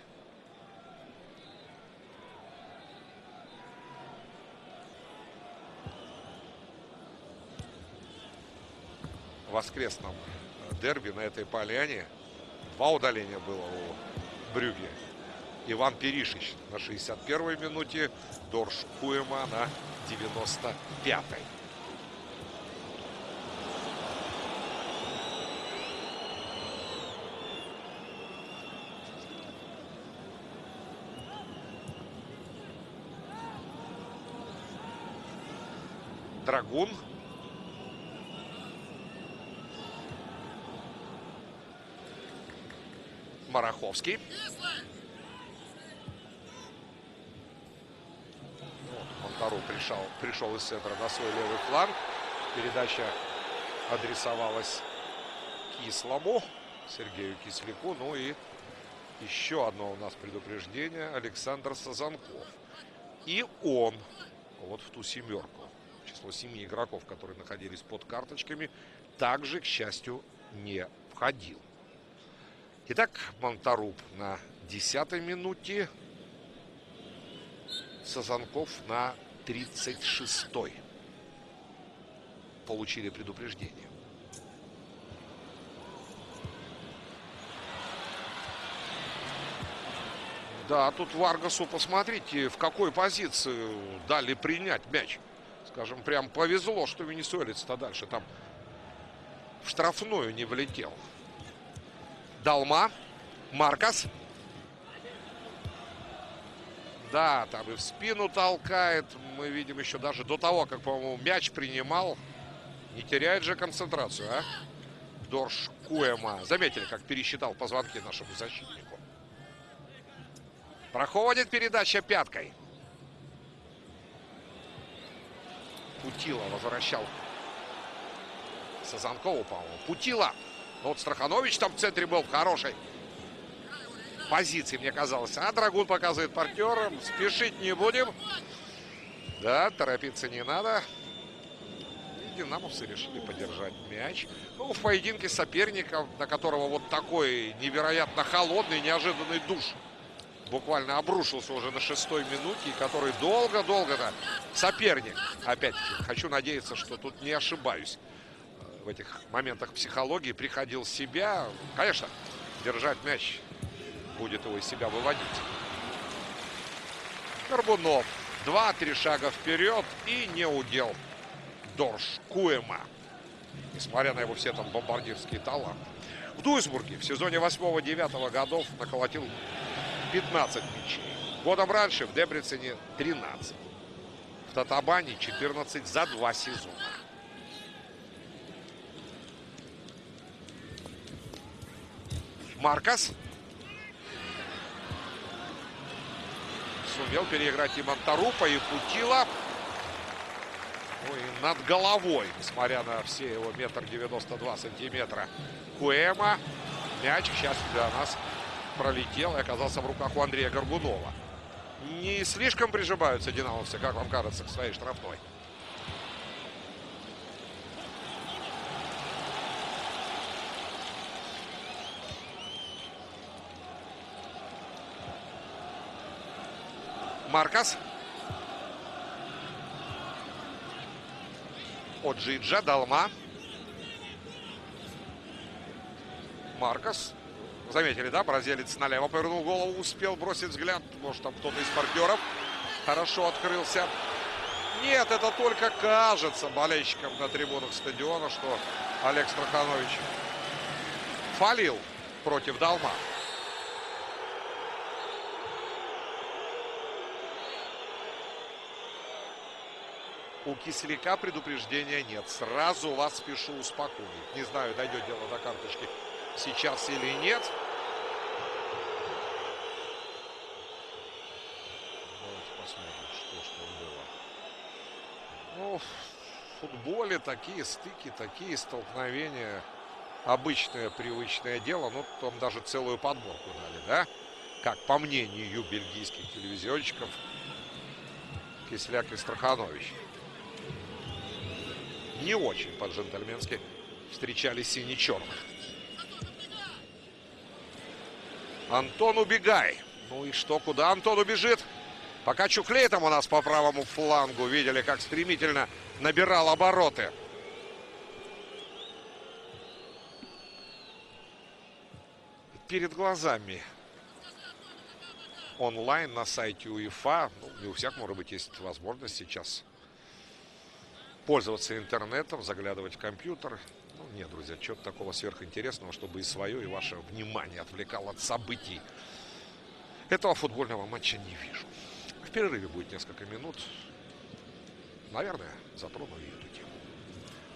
Воскресном дерби на этой поляне два удаления было у Брюги. Иван Перишич на 61-й минуте, Дорш Куема на 95-й. Драгун. Мараховский. Вот, Монтару пришел, пришел из центра на свой левый фланг. Передача адресовалась Кислому, Сергею Кисляку. Ну и еще одно у нас предупреждение. Александр Сазанков. И он вот в ту семерку. Число семи игроков, которые находились под карточками, также, к счастью, не входил. Итак, Монтаруп на 10 минуте. Сазанков на 36-й. Получили предупреждение. Да, тут Варгасу, посмотрите, в какой позиции дали принять мяч. Скажем, прям повезло, что венесуэлец-то дальше там в штрафную не влетел. Далма. Маркас. Да, там и в спину толкает. Мы видим еще даже до того, как, по-моему, мяч принимал. Не теряет же концентрацию, а? Дорш Куэма. Заметили, как пересчитал позвонки нашему защитнику. Проходит передача пяткой. Путила возвращал Сазанкову, по-моему. Путила. Ну, вот Страханович там в центре был в хорошей позиции, мне казалось. А Драгун показывает партнерам. Спешить не будем. Да, торопиться не надо. И динамовцы решили подержать мяч. Ну, в поединке соперника, на которого вот такой невероятно холодный, неожиданный душ буквально обрушился уже на шестой минуте, который долго-долго-то соперник. Опять-таки, хочу надеяться, что тут не ошибаюсь в этих моментах психологии. Приходил в себя. Конечно, держать мяч будет его из себя выводить. Горбунов. Два-три шага вперед и не удел Дорш Куэма. Несмотря на его все там бомбардирские таланты. В Дуйсбурге в сезоне 8-9 годов наколотил 15 мячей. Годом раньше в Дебрицене 13. В Татабане 14 за два сезона. Маркас. Сумел переиграть и Монтарупа, и Путила. Ну над головой, несмотря на все его метр девяносто два сантиметра. Куэма. Мяч, счастью для нас, пролетел и оказался в руках у Андрея Горбунова. Не слишком прижимаются динамовцы, как вам кажется, к своей штрафной. Маркас. Оджиджа, Далма. Маркас. Заметили, да? Бразилец налево повернул голову, успел бросить взгляд. Может, там кто-то из партнеров хорошо открылся. Нет, это только кажется болельщикам на трибунах стадиона, что Олег Страханович фалил против Далма. У Кисляка предупреждения нет. Сразу вас спешу успокоить. Не знаю, дойдет дело до карточки сейчас или нет. Давайте посмотрим, что, что было. Ну, футболе такие стыки, такие столкновения обычное, привычное дело. Ну, там даже целую подборку дали, да? Как по мнению бельгийских телевизионщиков, Кисляк и Страханович. Не очень по-джентльменски встречали сине-черных. Антон убегай. Ну и что, куда Антон убежит? Пока Чуклей там у нас по правому флангу. Видели, как стремительно набирал обороты. Перед глазами онлайн на сайте УЕФА. Ну, не у всех, может быть, есть возможность сейчас пользоваться интернетом, заглядывать в компьютер. Ну, нет, друзья, чего-то такого сверхинтересного, чтобы и свое, и ваше внимание отвлекало от событий. Этого футбольного матча не вижу. В перерыве будет несколько минут. Наверное, затрону и эту тему.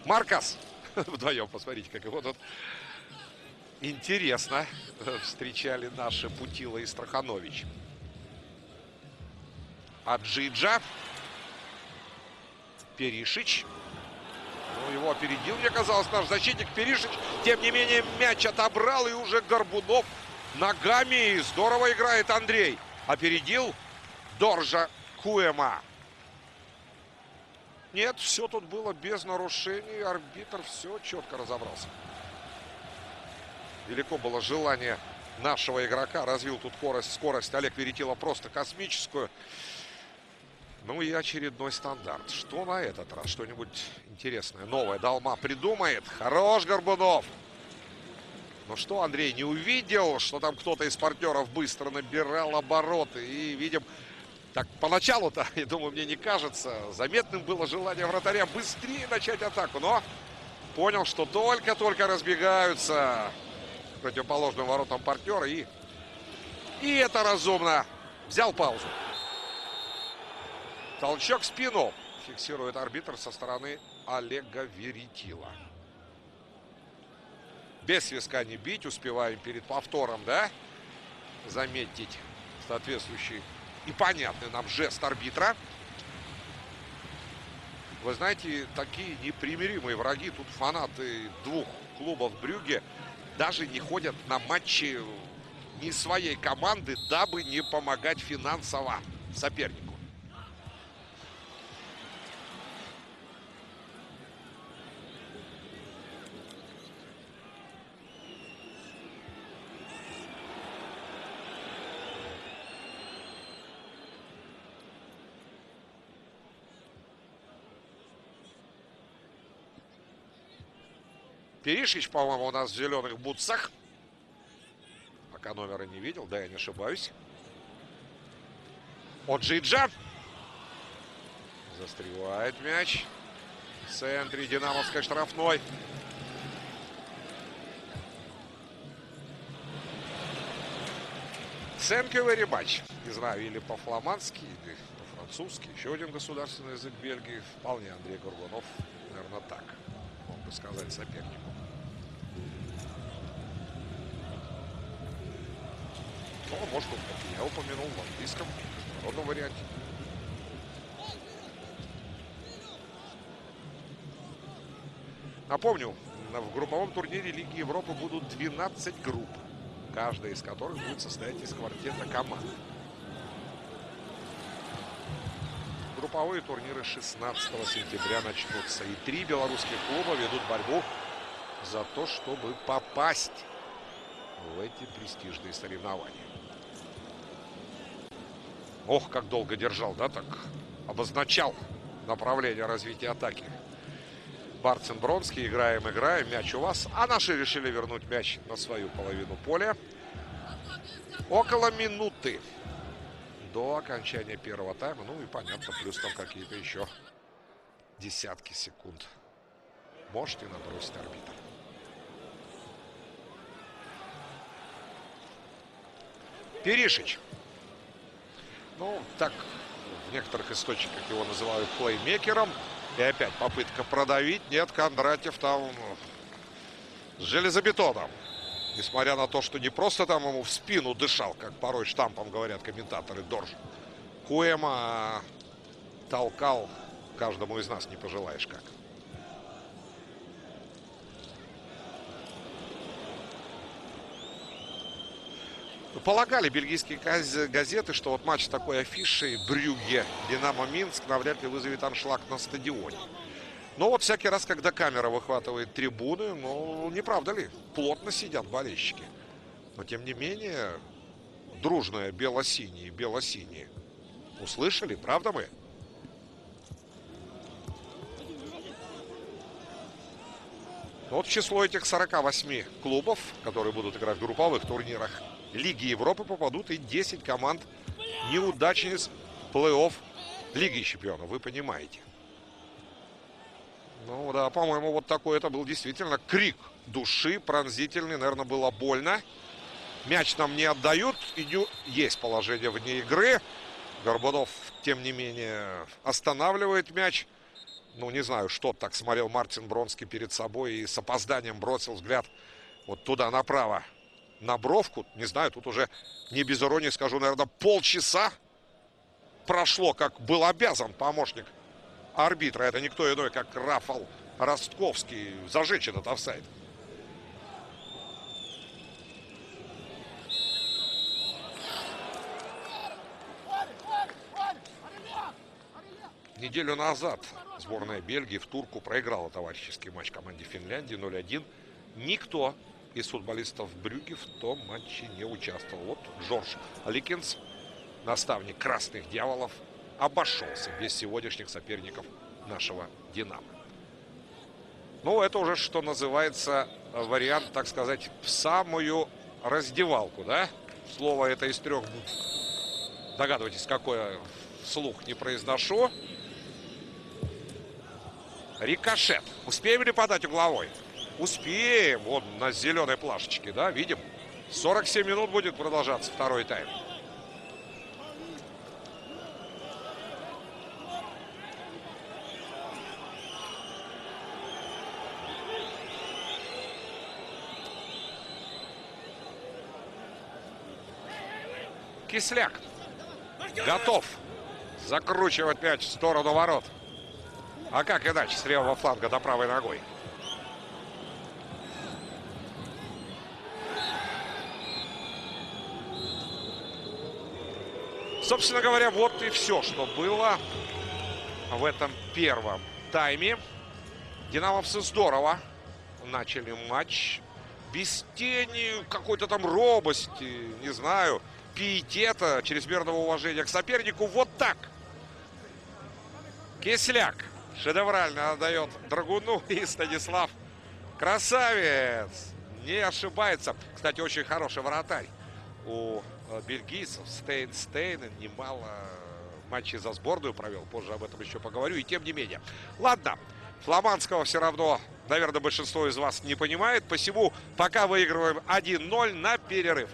Маркас! Вдвоем, посмотрите, как его тут интересно встречали наши Путила и Страханович. Аджиджа. Перишич. Ну, его опередил, мне казалось, наш защитник Перишич. Тем не менее, мяч отобрал, и уже Горбунов ногами. Здорово играет Андрей. Опередил Доржа Куэма. Нет, все тут было без нарушений. Арбитр все четко разобрался. Велико было желание нашего игрока. Развил тут скорость. Скорость Олег Веретила просто космическую. Ну и очередной стандарт. Что на этот раз? Что-нибудь интересное, новое Далма придумает. Хорош Горбунов. Ну что, Андрей не увидел, что там кто-то из партнеров быстро набирал обороты. И видим, так поначалу-то, я думаю, мне не кажется, заметным было желание вратаря быстрее начать атаку. Но понял, что только-только разбегаются противоположным воротам партнера. И, и это разумно. Взял паузу. Толчок в спину. Фиксирует арбитр со стороны Олега Веретила. Без свиска не бить. Успеваем перед повтором, да? Заметить соответствующий и понятный нам жест арбитра. Вы знаете, такие непримиримые враги. Тут фанаты двух клубов Брюге даже не ходят на матчи не своей команды, дабы не помогать финансово сопернику. Перишич, по-моему, у нас в зеленых бутсах. Пока номера не видел, да, я не ошибаюсь. Оджиджа. Застревает мяч. В центре Динамовской штрафной. Very much. Не знаю, или по-фламандски, или по-французски. Еще один государственный язык Бельгии. Вполне Андрей Горгунов, наверное, так сказать сопернику. Может, он, как я упомянул, в английском, международном варианте. Напомню, в групповом турнире Лиги Европы будут 12 групп, каждая из которых будет состоять из квартета команд. Групповые турниры 16 сентября начнутся. И три белорусских клуба ведут борьбу за то, чтобы попасть в эти престижные соревнования. Ох, как долго держал, да, так обозначал направление развития атаки. Барцин Бронский. Играем, играем. Мяч у вас. А наши решили вернуть мяч на свою половину поля. Около минуты до окончания первого тайма. Ну и понятно, плюс там какие-то еще десятки секунд. Можете набросить арбитр. Перишич. Ну, так в некоторых источниках его называют плеймейкером. И опять попытка продавить. Нет, Кондратьев там с железобетоном. Несмотря на то, что не просто там ему в спину дышал, как порой штампом говорят комментаторы Дорж. Куэма а толкал каждому из нас, не пожелаешь как. Полагали бельгийские газеты, что вот матч такой афиши Брюге Динамо Минск навряд ли вызовет аншлаг на стадионе. Но вот всякий раз, когда камера выхватывает трибуны, ну, не правда ли, плотно сидят болельщики. Но, тем не менее, дружное бело-синие, бело-синие. Услышали, правда мы? Вот в число этих 48 клубов, которые будут играть в групповых турнирах Лиги Европы, попадут и 10 команд неудачниц плей-офф Лиги Чемпионов, вы понимаете. Ну да, по-моему, вот такой это был действительно крик души, пронзительный, наверное, было больно. Мяч нам не отдают, идет, есть положение вне игры. Горбунов, тем не менее, останавливает мяч. Ну, не знаю, что так смотрел Мартин Бронский перед собой и с опозданием бросил взгляд вот туда направо на бровку. Не знаю, тут уже не без иронии скажу, наверное, полчаса прошло, как был обязан помощник арбитра. Это никто иной, как Рафал Ростковский. Зажечь этот офсайд. Неделю назад сборная Бельгии в Турку проиграла товарищеский матч команде Финляндии 0-1. Никто из футболистов Брюги в том матче не участвовал. Вот Джордж Ликинс, наставник Красных Дьяволов, обошелся без сегодняшних соперников нашего Динамо. Ну, это уже, что называется, вариант, так сказать, в самую раздевалку, да? Слово это из трех букв. Догадывайтесь, какое вслух не произношу. Рикошет. Успеем ли подать угловой? Успеем. Вот на зеленой плашечке, да, видим. 47 минут будет продолжаться второй тайм. Кисляк готов закручивать мяч в сторону ворот. А как иначе с левого фланга до правой ногой? Собственно говоря, вот и все, что было в этом первом тайме. Динамовцы здорово начали матч. Без тени какой-то там робости, не знаю, пиетета, чрезмерного уважения к сопернику. Вот так. Кисляк шедеврально отдает Драгуну и Станислав. Красавец! Не ошибается. Кстати, очень хороший вратарь у э, бельгийцев. Стейн Стейн немало матчей за сборную провел. Позже об этом еще поговорю. И тем не менее. Ладно. Фламандского все равно, наверное, большинство из вас не понимает. Посему пока выигрываем 1-0 на перерыв.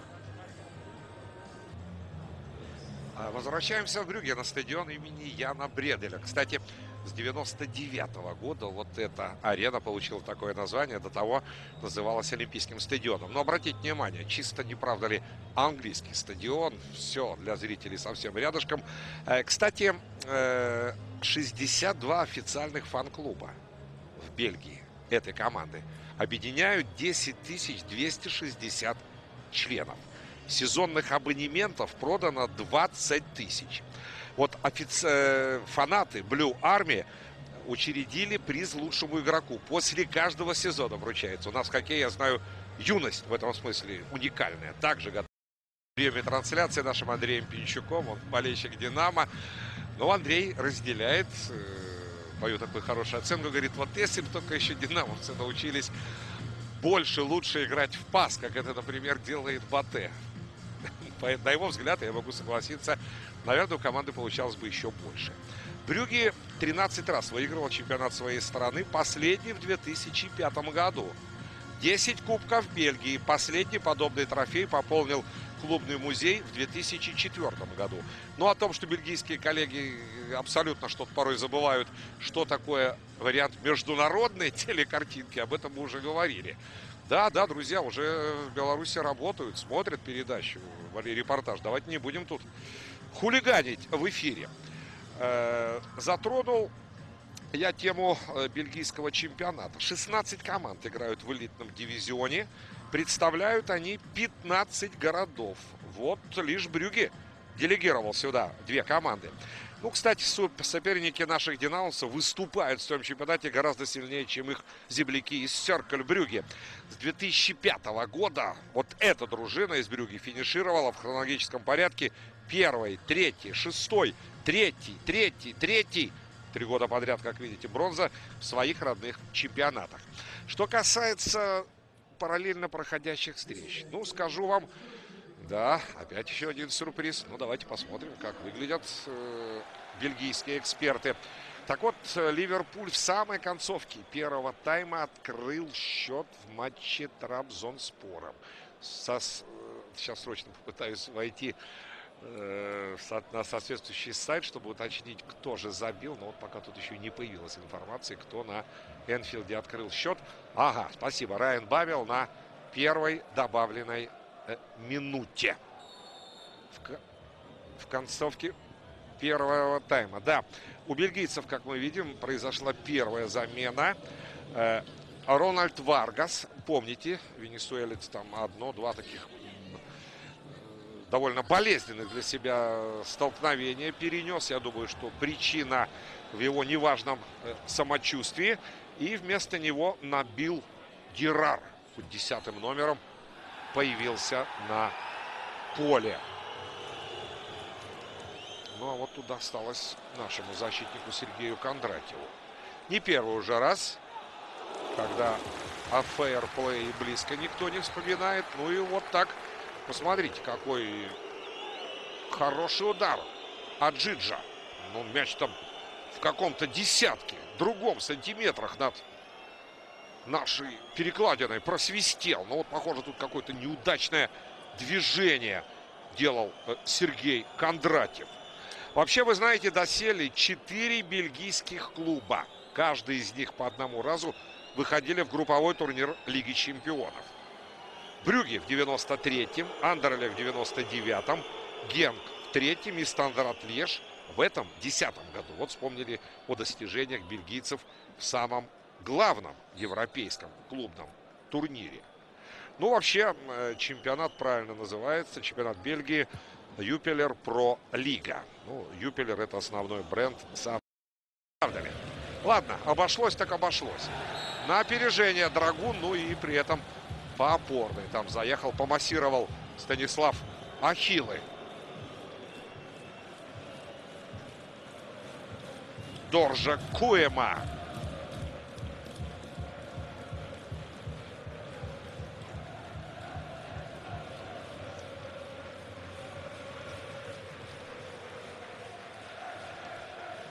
Возвращаемся в Брюге на стадион имени Яна Бределя. Кстати, с 99 -го года вот эта арена получила такое название. До того называлась Олимпийским стадионом. Но обратите внимание, чисто не правда ли английский стадион. Все для зрителей совсем рядышком. Э, Кстати, э, 62 официальных фан-клуба в Бельгии этой команды объединяют 10 260 членов. Сезонных абонементов продано 20 тысяч. Вот офици... э, фанаты Blue Army учредили приз лучшему игроку. После каждого сезона вручается. У нас в хоккее, я знаю, юность в этом смысле уникальная. Также готов. Время трансляции нашим Андреем Пинчуком. Он болельщик Динамо. Но Андрей разделяет э, мою такую хорошую оценку. Говорит, вот если бы только еще динамовцы научились больше, лучше играть в пас, как это, например, делает Батэ. На его взгляд, я могу согласиться, наверное, у команды получалось бы еще больше. Брюги 13 раз выигрывал чемпионат своей страны, последний в 2005 году. 10 кубков Бельгии. Последний подобный трофей пополнил клубный музей в 2004 году. Но о том, что бельгийские коллеги абсолютно что-то порой забывают, что такое вариант международной телекартинки, об этом мы уже говорили. Да, да, друзья, уже в Беларуси работают, смотрят передачу, репортаж. Давайте не будем тут хулиганить в эфире. Э, Затронул я тему э, бельгийского чемпионата. 16 команд играют в элитном дивизионе. Представляют они 15 городов вот лишь Брюги делегировал сюда две команды. Ну, кстати, соперники наших динамовцев выступают в своем чемпионате гораздо сильнее, чем их земляки из Серкель Брюги. С 2005 года вот эта дружина из Брюги финишировала в хронологическом порядке первый, третий, шестой, третий, третий, третий. Три года подряд, как видите, бронза в своих родных чемпионатах. Что касается параллельно проходящих встреч, ну, скажу вам, да, опять еще один сюрприз. Ну, давайте посмотрим, как выглядят э, бельгийские эксперты. Так вот, Ливерпуль в самой концовке первого тайма открыл счет в матче Трабзонспором. Со, сейчас срочно попытаюсь войти э, на соответствующий сайт, чтобы уточнить, кто же забил. Но вот пока тут еще не появилась информации, кто на Энфилде открыл счет. Ага, спасибо. Райан Бавел на первой добавленной Э, минуте. В, в концовке первого тайма. Да, у бельгийцев, как мы видим, произошла первая замена. Э, Рональд Варгас, помните, венесуэлец там одно-два таких э, довольно болезненных для себя столкновения перенес. Я думаю, что причина в его неважном самочувствии. И вместо него набил Герар десятым номером появился на поле. Ну, а вот туда осталось нашему защитнику Сергею Кондратьеву. Не первый уже раз, когда о фейерплее близко никто не вспоминает. Ну и вот так, посмотрите, какой хороший удар от Джиджа. Ну, мяч там в каком-то десятке, другом сантиметрах над нашей перекладиной просвистел. Но вот, похоже, тут какое-то неудачное движение делал э, Сергей Кондратьев. Вообще, вы знаете, доселе четыре бельгийских клуба. Каждый из них по одному разу выходили в групповой турнир Лиги Чемпионов. Брюги в 93-м, Андерле в 99-м, Генк в третьем и Стандарт Леш в этом десятом году. Вот вспомнили о достижениях бельгийцев в самом главном европейском клубном турнире. Ну, вообще, э, чемпионат правильно называется. Чемпионат Бельгии Юпелер Про Лига. Ну, Юпелер это основной бренд с автомобилями. Ладно, обошлось так обошлось. На опережение Драгун, ну и при этом по опорной. Там заехал, помассировал Станислав Ахиллы. Доржа Куэма.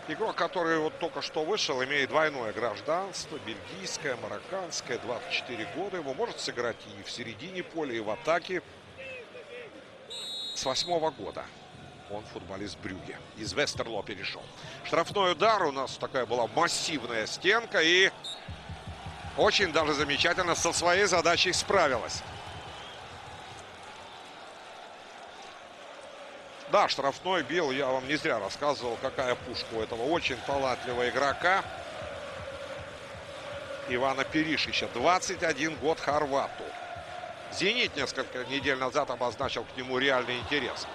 Игрок, который вот только что вышел, имеет двойное гражданство, бельгийское, марокканское, 24 года. Ему может сыграть и в середине поля, и в атаке. С восьмого года он футболист Брюге. Из Вестерло перешел. Штрафной удар. У нас такая была массивная стенка. И очень даже замечательно со своей задачей справилась. Да, штрафной бил, я вам не зря рассказывал, какая пушка у этого очень талантливого игрока. Ивана Перишича. 21 год Хорвату. «Зенит» несколько недель назад обозначил к нему реальный интерес.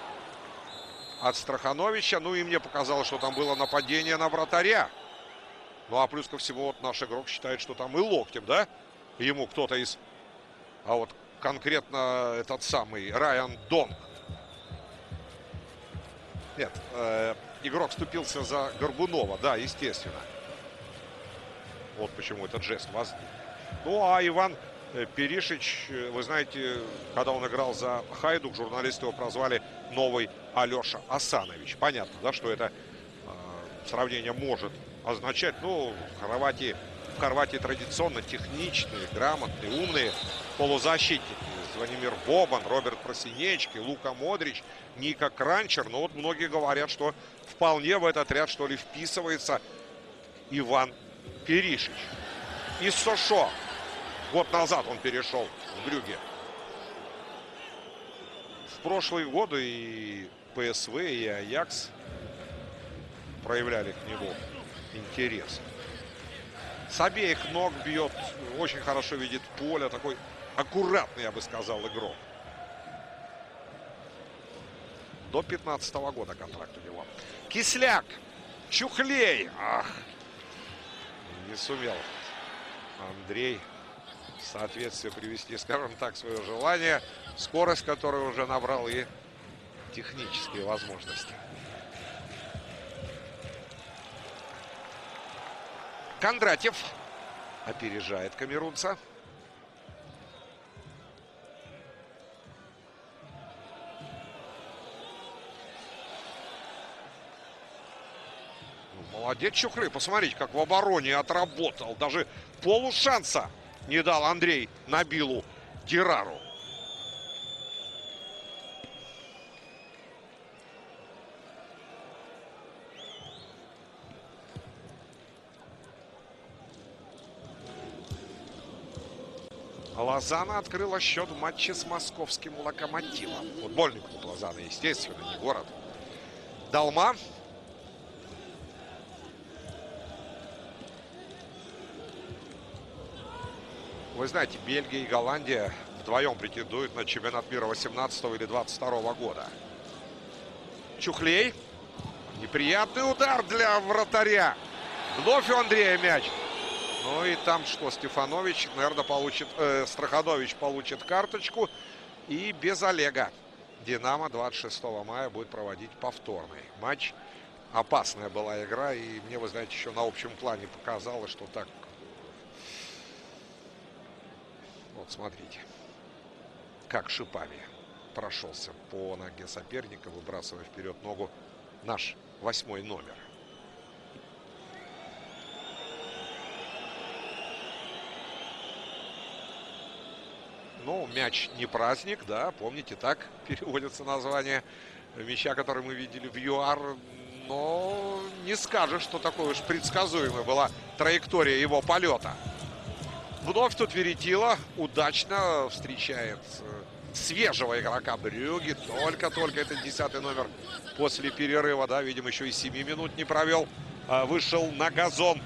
От Страхановича. Ну и мне показалось, что там было нападение на вратаря. Ну а плюс ко всему вот наш игрок считает, что там и локтем, да? Ему кто-то из... А вот конкретно этот самый Райан Донг нет, э, игрок вступился за Горбунова, да, естественно. Вот почему этот жест возник. Ну, а Иван э, Перишич, э, вы знаете, когда он играл за Хайдук, журналисты его прозвали новый Алеша Асанович. Понятно, да, что это э, сравнение может означать. Ну, в Хорватии, в Хорватии традиционно техничные, грамотные, умные полузащитники. Владимир Бобан, Роберт Просинечки, Лука Модрич, Ника Кранчер. Но вот многие говорят, что вполне в этот ряд, что ли, вписывается Иван Перишич. Из Сошо. Год назад он перешел в Брюге. В прошлые годы и ПСВ, и Аякс проявляли к нему интерес. С обеих ног бьет, очень хорошо видит поле, такой аккуратный, я бы сказал, игрок. До 15 года контракт у него. Кисляк. Чухлей. Ах. Не сумел Андрей в соответствие привести, скажем так, свое желание. Скорость, которую уже набрал, и технические возможности. Кондратьев опережает камерунца. Молодец Чухлы. Посмотрите, как в обороне отработал. Даже полушанса не дал Андрей Набилу Дирару. Лозана открыла счет в матче с московским локомотивом. Футбольный клуб Лозана, естественно, не город. Далма. Вы знаете, Бельгия и Голландия вдвоем претендуют на чемпионат мира 18 или 22 года. Чухлей. Неприятный удар для вратаря. Вновь у Андрея мяч. Ну и там что, Стефанович, наверное, получит, э, Страханович получит карточку. И без Олега Динамо 26 мая будет проводить повторный матч. Опасная была игра. И мне, вы знаете, еще на общем плане показалось, что так... Вот смотрите, как шипами прошелся по ноге соперника, выбрасывая вперед ногу наш восьмой номер. Ну, мяч не праздник, да, помните, так переводится название мяча, который мы видели в ЮАР. Но не скажешь, что такой уж предсказуемой была траектория его полета. Вновь тут Веретила удачно встречает свежего игрока Брюги. Только-только это десятый номер после перерыва, да, видимо, еще и 7 минут не провел. А, вышел на газон.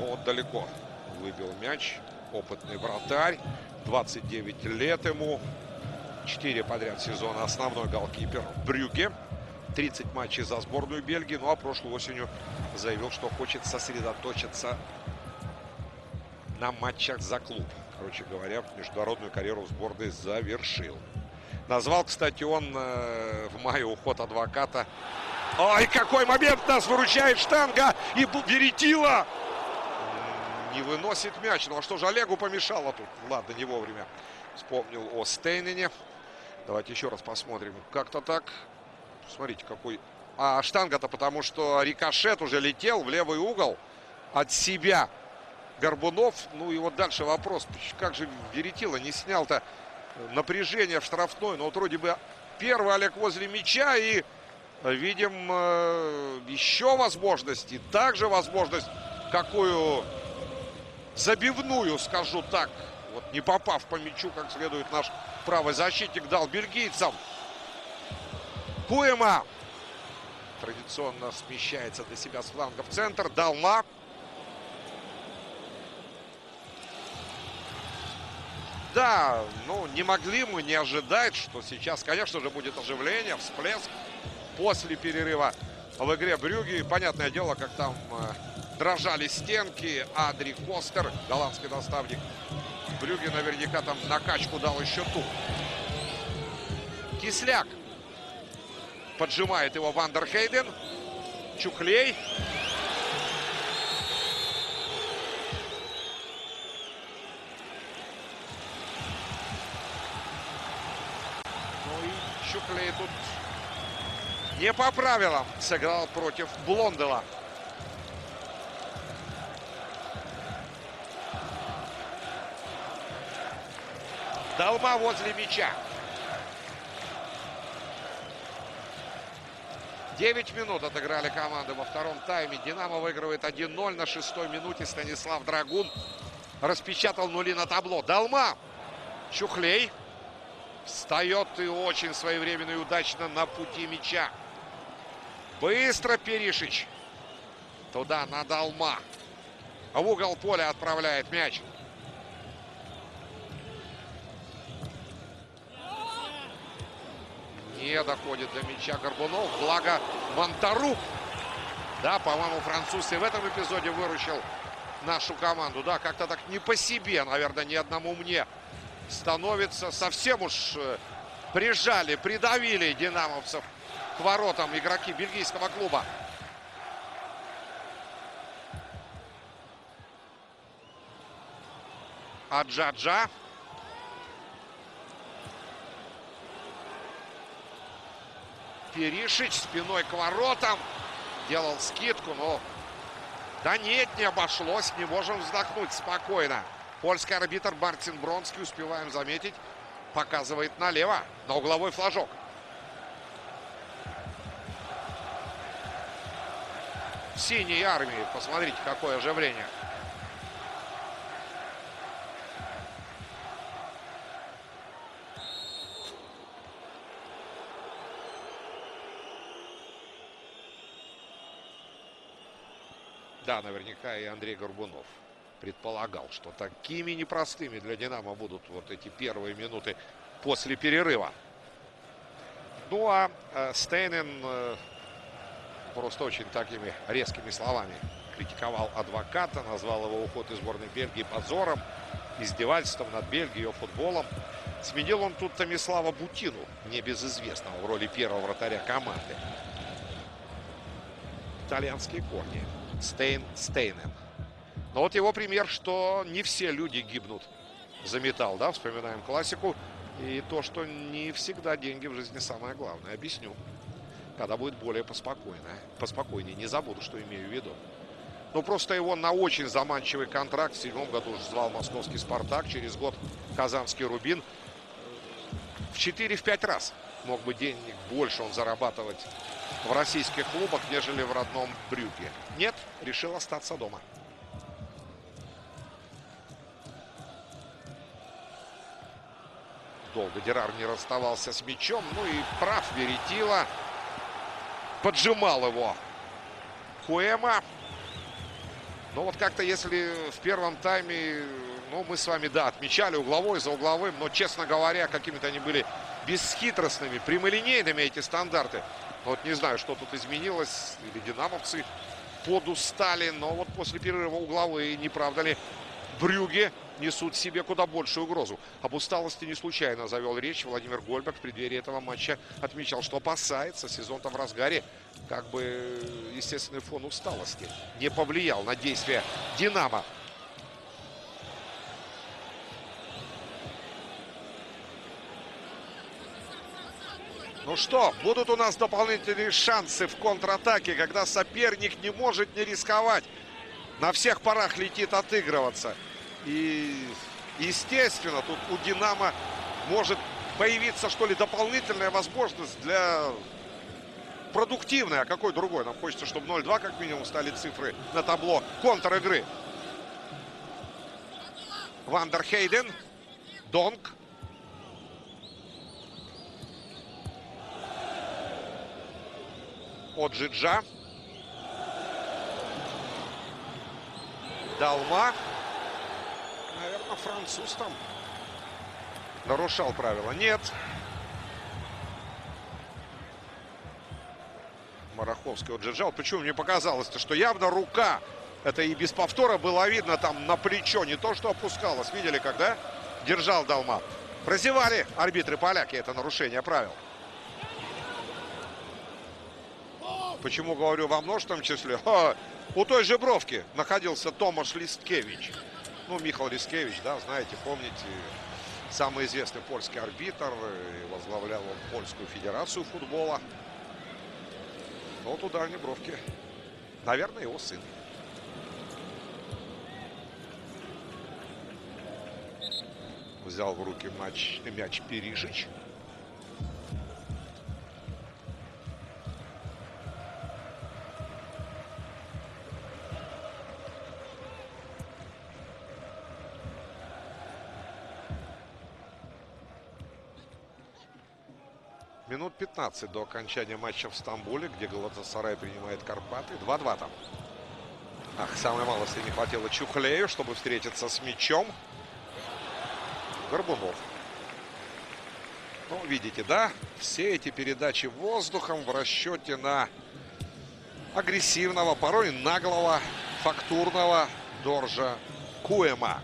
Вот далеко выбил мяч. Опытный вратарь. 29 лет ему. 4 подряд сезона основной голкипер в Брюге. 30 матчей за сборную Бельгии. Ну а прошлой осенью заявил, что хочет сосредоточиться на матчах за клуб. Короче говоря, международную карьеру в сборной завершил. Назвал, кстати, он э, в мае уход адвоката. Ой, какой момент нас выручает штанга и Веретила не выносит мяч. Ну а что же Олегу помешало тут? Ладно, не вовремя вспомнил о Стейнене. Давайте еще раз посмотрим. Как-то так. Смотрите, какой... А штанга-то потому, что рикошет уже летел в левый угол от себя. Горбунов. Ну и вот дальше вопрос. Как же Веретила не снял-то напряжение в штрафной? Ну вот вроде бы первый Олег возле мяча и видим э, еще возможности. Также возможность, какую забивную, скажу так. Вот не попав по мячу, как следует, наш правый защитник дал бельгийцам. Куэма традиционно смещается для себя с фланга в центр. Далма. Да, ну не могли мы не ожидать, что сейчас, конечно же, будет оживление, всплеск после перерыва в игре Брюги. Понятное дело, как там э, дрожали стенки. Адри Костер, голландский наставник Брюги, наверняка там накачку дал еще ту. Кисляк. Поджимает его Вандерхейден. Чухлей. Ну и Чухлей тут не по правилам сыграл против Блондела. Долма возле мяча. 9 минут отыграли команды во втором тайме. Динамо выигрывает 1-0 на шестой минуте. Станислав Драгун распечатал нули на табло. Долма. Чухлей. Встает и очень своевременно и удачно на пути мяча. Быстро Перишич. Туда, на Долма. В угол поля отправляет мяч. Не доходит до мяча Горбунов. Благо Монтару. Да, по-моему, француз и в этом эпизоде выручил нашу команду. Да, как-то так не по себе, наверное, ни одному мне становится. Совсем уж э, прижали, придавили динамовцев к воротам игроки бельгийского клуба. Аджаджа. Перишич спиной к воротам. Делал скидку, но... Да нет, не обошлось. Не можем вздохнуть спокойно. Польский арбитр Мартин Бронский, успеваем заметить, показывает налево, на угловой флажок. В синей армии, посмотрите, какое оживление. Да, наверняка и Андрей Горбунов предполагал, что такими непростыми для «Динамо» будут вот эти первые минуты после перерыва. Ну а э, Стейнен э, просто очень такими резкими словами критиковал адвоката, назвал его уход из сборной Бельгии позором, издевательством над Бельгией, ее футболом. Сменил он тут Томислава Бутину, небезызвестного в роли первого вратаря команды. Итальянские корни. Стейн Стейнен. Но вот его пример, что не все люди гибнут за металл, да, вспоминаем классику. И то, что не всегда деньги в жизни самое главное. Объясню. Когда будет более поспокойно. Поспокойнее. Не забуду, что имею в виду. Ну, просто его на очень заманчивый контракт в седьмом году уже звал московский «Спартак». Через год казанский «Рубин». В 4-5 раз мог бы денег больше он зарабатывать в российских клубах, нежели в родном Брюке. Нет, решил остаться дома. Долго Дерар не расставался с мячом. Ну и прав Веретила. Поджимал его Хуэма. Но вот как-то если в первом тайме, ну мы с вами, да, отмечали угловой за угловым, но, честно говоря, какими-то они были бесхитростными, прямолинейными эти стандарты. Вот не знаю, что тут изменилось, или динамовцы подустали, но вот после перерыва угловые, не правда ли, Брюге несут себе куда большую угрозу. Об усталости не случайно завел речь Владимир Гольберг в преддверии этого матча. Отмечал, что опасается, сезон-то в разгаре. Как бы естественный фон усталости не повлиял на действия «Динамо». Ну что, будут у нас дополнительные шансы в контратаке, когда соперник не может не рисковать. На всех парах летит отыгрываться. И, естественно, тут у «Динамо» может появиться, что ли, дополнительная возможность для продуктивной. А какой другой? Нам хочется, чтобы 0-2 как минимум стали цифры на табло контр-игры. Вандерхейден. Донг. Оджиджа. Далма. Наверное, француз там нарушал правила. Нет. Мараховский отжижал. Почему мне показалось-то, что явно рука, это и без повтора было видно там на плечо, не то что опускалось. Видели, когда держал Далма. Прозевали арбитры поляки это нарушение правил. Почему говорю во множественном числе? Ха, у той же бровки находился Томаш Листкевич. Ну, Михаил Листкевич, да, знаете, помните, самый известный польский арбитр. Возглавлял он Польскую Федерацию футбола. Вот у дальней бровки, наверное, его сын. Взял в руки матч, мяч Перишич. 15 до окончания матча в Стамбуле, где Галатасарай принимает Карпаты. 2-2 там. Ах, самое малости не хватило Чухлею, чтобы встретиться с мячом. Горбунов. Ну, видите, да? Все эти передачи воздухом в расчете на агрессивного, порой наглого, фактурного Доржа Куэма.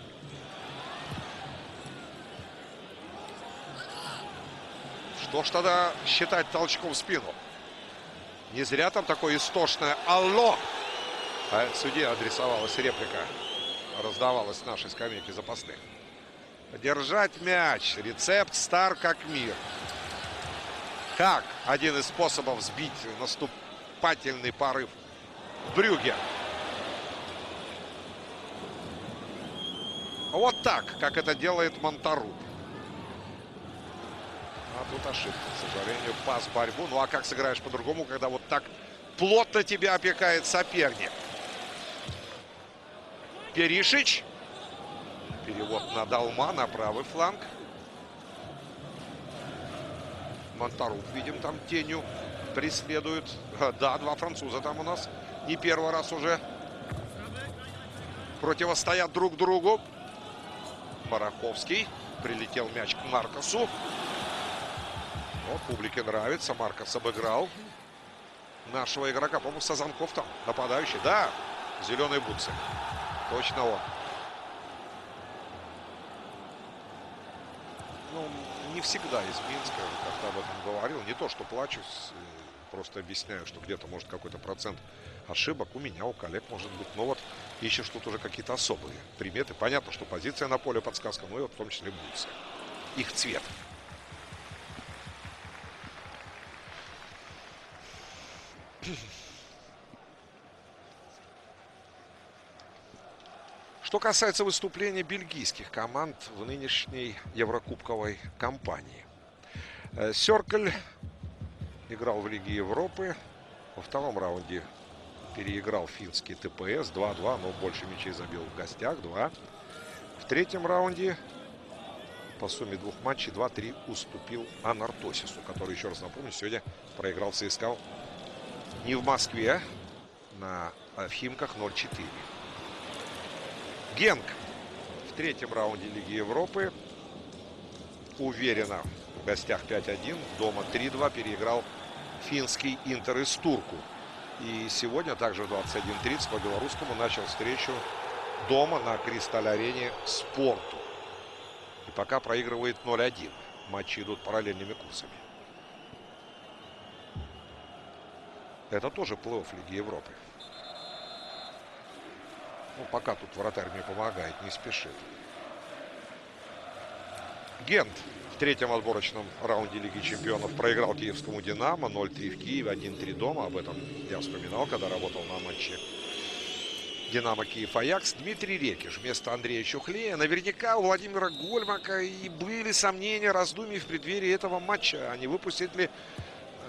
Что ж тогда считать толчком в спину? Не зря там такое истошное «Алло!» А судье адресовалась реплика, раздавалась в нашей скамейке запасных. Держать мяч. Рецепт стар как мир. Как один из способов сбить наступательный порыв Брюге. Вот так, как это делает Монтару. Тут ошибка, к сожалению. Пас, борьбу. Ну а как сыграешь по-другому, когда вот так плотно тебя опекает соперник? Перишич. Перевод на Далма, на правый фланг. Монтарук, видим, там тенью преследует. Да, два француза там у нас. Не первый раз уже противостоят друг другу. Бараховский. Прилетел мяч к Маркосу. Но публике нравится. Маркос обыграл нашего игрока. По-моему, Сазанков там нападающий. Да, зеленые бутсы. Точно он. Ну, не всегда из Минска, как-то об этом говорил. Не то, что плачусь, просто объясняю, что где-то может какой-то процент ошибок у меня, у коллег может быть. Но вот ищешь тут уже какие-то особые приметы. Понятно, что позиция на поле подсказка, ну и вот в том числе бутсы. Их цвет. Что касается выступления бельгийских команд в нынешней Еврокубковой кампании. Э, Серкль играл в Лиге Европы. Во втором раунде переиграл финский ТПС 2-2, но больше мячей забил в гостях 2. В третьем раунде по сумме двух матчей 2-3 уступил Анартосису, который, еще раз напомню, сегодня проиграл ЦСКА не в Москве, на в Химках 0-4. Генк в третьем раунде Лиги Европы уверенно в гостях 5-1, дома 3-2 переиграл финский Интер из Турку. И сегодня также в 21.30 по белорусскому начал встречу дома на Кристаль-арене Спорту. И пока проигрывает 0-1. Матчи идут параллельными курсами. Это тоже плей-офф Лиги Европы. Ну, пока тут вратарь мне помогает, не спешит. Гент в третьем отборочном раунде Лиги Чемпионов проиграл киевскому «Динамо» 0-3 в Киеве, 1-3 дома. Об этом я вспоминал, когда работал на матче «Динамо Киев Аякс». Дмитрий Рекиш вместо Андрея Чухлея. Наверняка у Владимира Гольмака и были сомнения, раздумий в преддверии этого матча. А не выпустит ли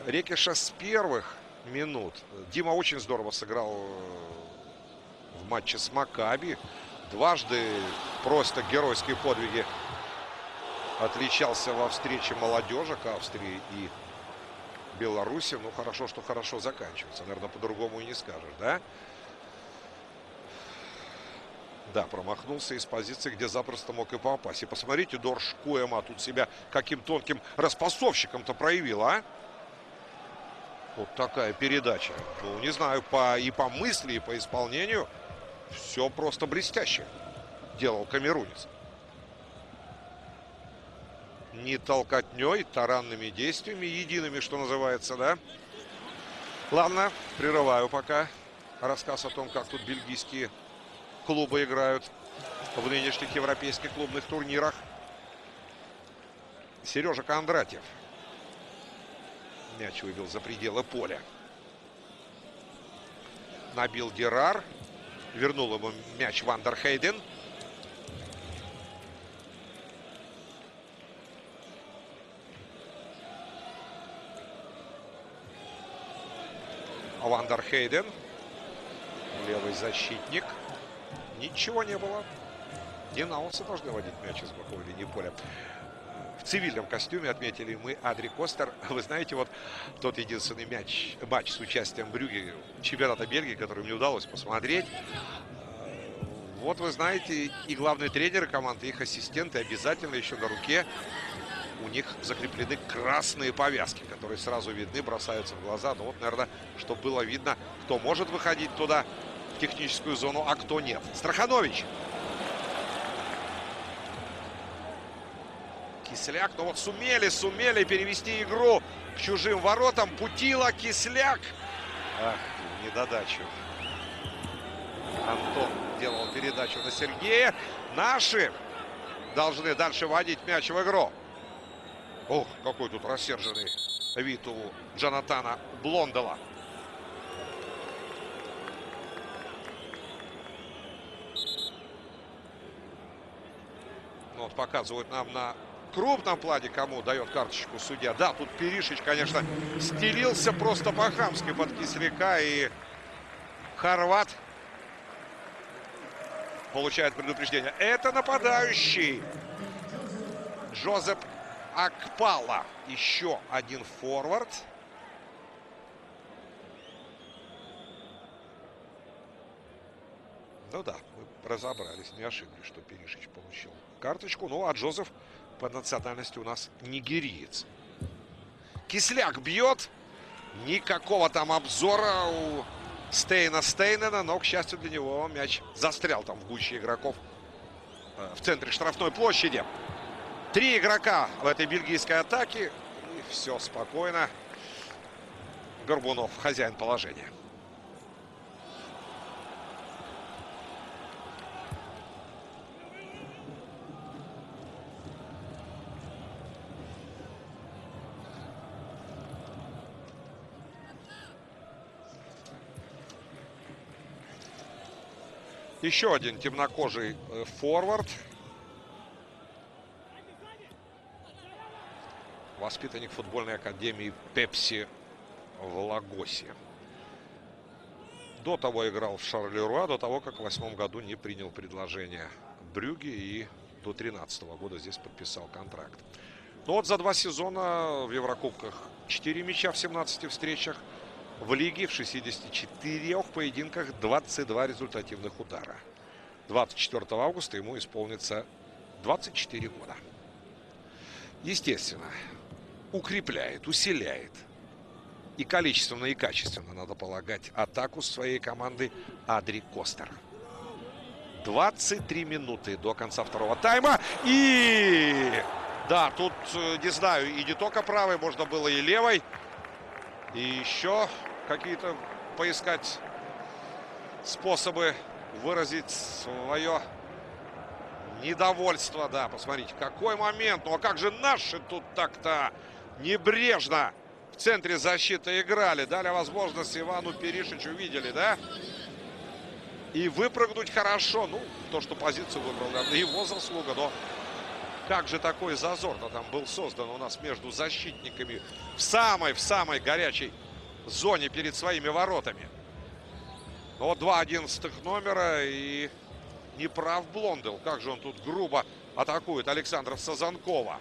Рекиша с первых минут? Дима очень здорово сыграл в матче с Макаби. Дважды просто геройские подвиги отличался во встрече молодежи к Австрии и Беларуси. Ну, хорошо, что хорошо заканчивается. Наверное, по-другому и не скажешь, да? Да, промахнулся из позиции, где запросто мог и попасть. И посмотрите, Дорш Куэма тут себя каким тонким распасовщиком-то проявил, а? Вот такая передача. Ну, не знаю, по, и по мысли, и по исполнению все просто блестяще делал камерунец. Не толкотней, таранными действиями, едиными, что называется, да? Ладно, прерываю пока рассказ о том, как тут бельгийские клубы играют в нынешних европейских клубных турнирах. Сережа Кондратьев. Мяч вывел за пределы поля. Набил Герар. Вернул ему мяч Вандер Хейден. Вандер Хейден. Левый защитник. Ничего не было. Динаусы должны водить мяч из боковой линии поля. Цивильном костюме отметили мы Адри Костер. Вы знаете, вот тот единственный мяч, матч с участием Брюги чемпионата Бельгии, который мне удалось посмотреть. Вот вы знаете, и главный тренер команды, их ассистенты обязательно еще на руке у них закреплены красные повязки, которые сразу видны, бросаются в глаза. Ну вот, наверное, чтобы было видно, кто может выходить туда, в техническую зону, а кто нет. Страханович. Кисляк, ну вот сумели, сумели перевести игру к чужим воротам. Путила, Кисляк. Ах, недодачу. Антон делал передачу на Сергея. Наши должны дальше вводить мяч в игру. Ох, какой тут рассерженный вид у Джонатана Блондела. Ну, вот показывают нам на крупном плане, кому дает карточку судья. Да, тут Перишич, конечно, стелился просто по-хамски под Кисляка. И Хорват получает предупреждение. Это нападающий. Джозеп Акпала. Еще один форвард. Ну да, мы разобрались, не ошиблись, что Перишич получил карточку. Ну, а Джозеф по национальности у нас нигериец. Кисляк бьет. Никакого там обзора у Стейна Стейнена, но, к счастью для него, мяч застрял там в гуще игроков э, в центре штрафной площади. Три игрока в этой бельгийской атаке. И все спокойно. Горбунов хозяин положения. Еще один темнокожий э, форвард. Воспитанник футбольной академии Пепси в Лагосе. До того играл в Шарлеруа, до того, как в восьмом году не принял предложение Брюги и до 13 года здесь подписал контракт. Но вот за два сезона в Еврокубках 4 мяча в 17 встречах – в лиге в 64 поединках 22 результативных удара. 24 августа ему исполнится 24 года. Естественно, укрепляет, усиляет и количественно, и качественно, надо полагать, атаку своей команды Адри Костер. 23 минуты до конца второго тайма. И да, тут, э, не знаю, и не только правой, можно было и левой. И еще какие-то поискать способы выразить свое недовольство. Да, посмотрите, какой момент. Ну а как же наши тут так-то небрежно в центре защиты играли. Дали возможность Ивану Перишичу, видели, да? И выпрыгнуть хорошо. Ну, то, что позицию выбрал, да, его заслуга, но как же такой зазор-то там был создан у нас между защитниками в самой, в самой горячей зоне перед своими воротами. Вот два одиннадцатых номера и не прав Блондел. Как же он тут грубо атакует Александра Сазанкова.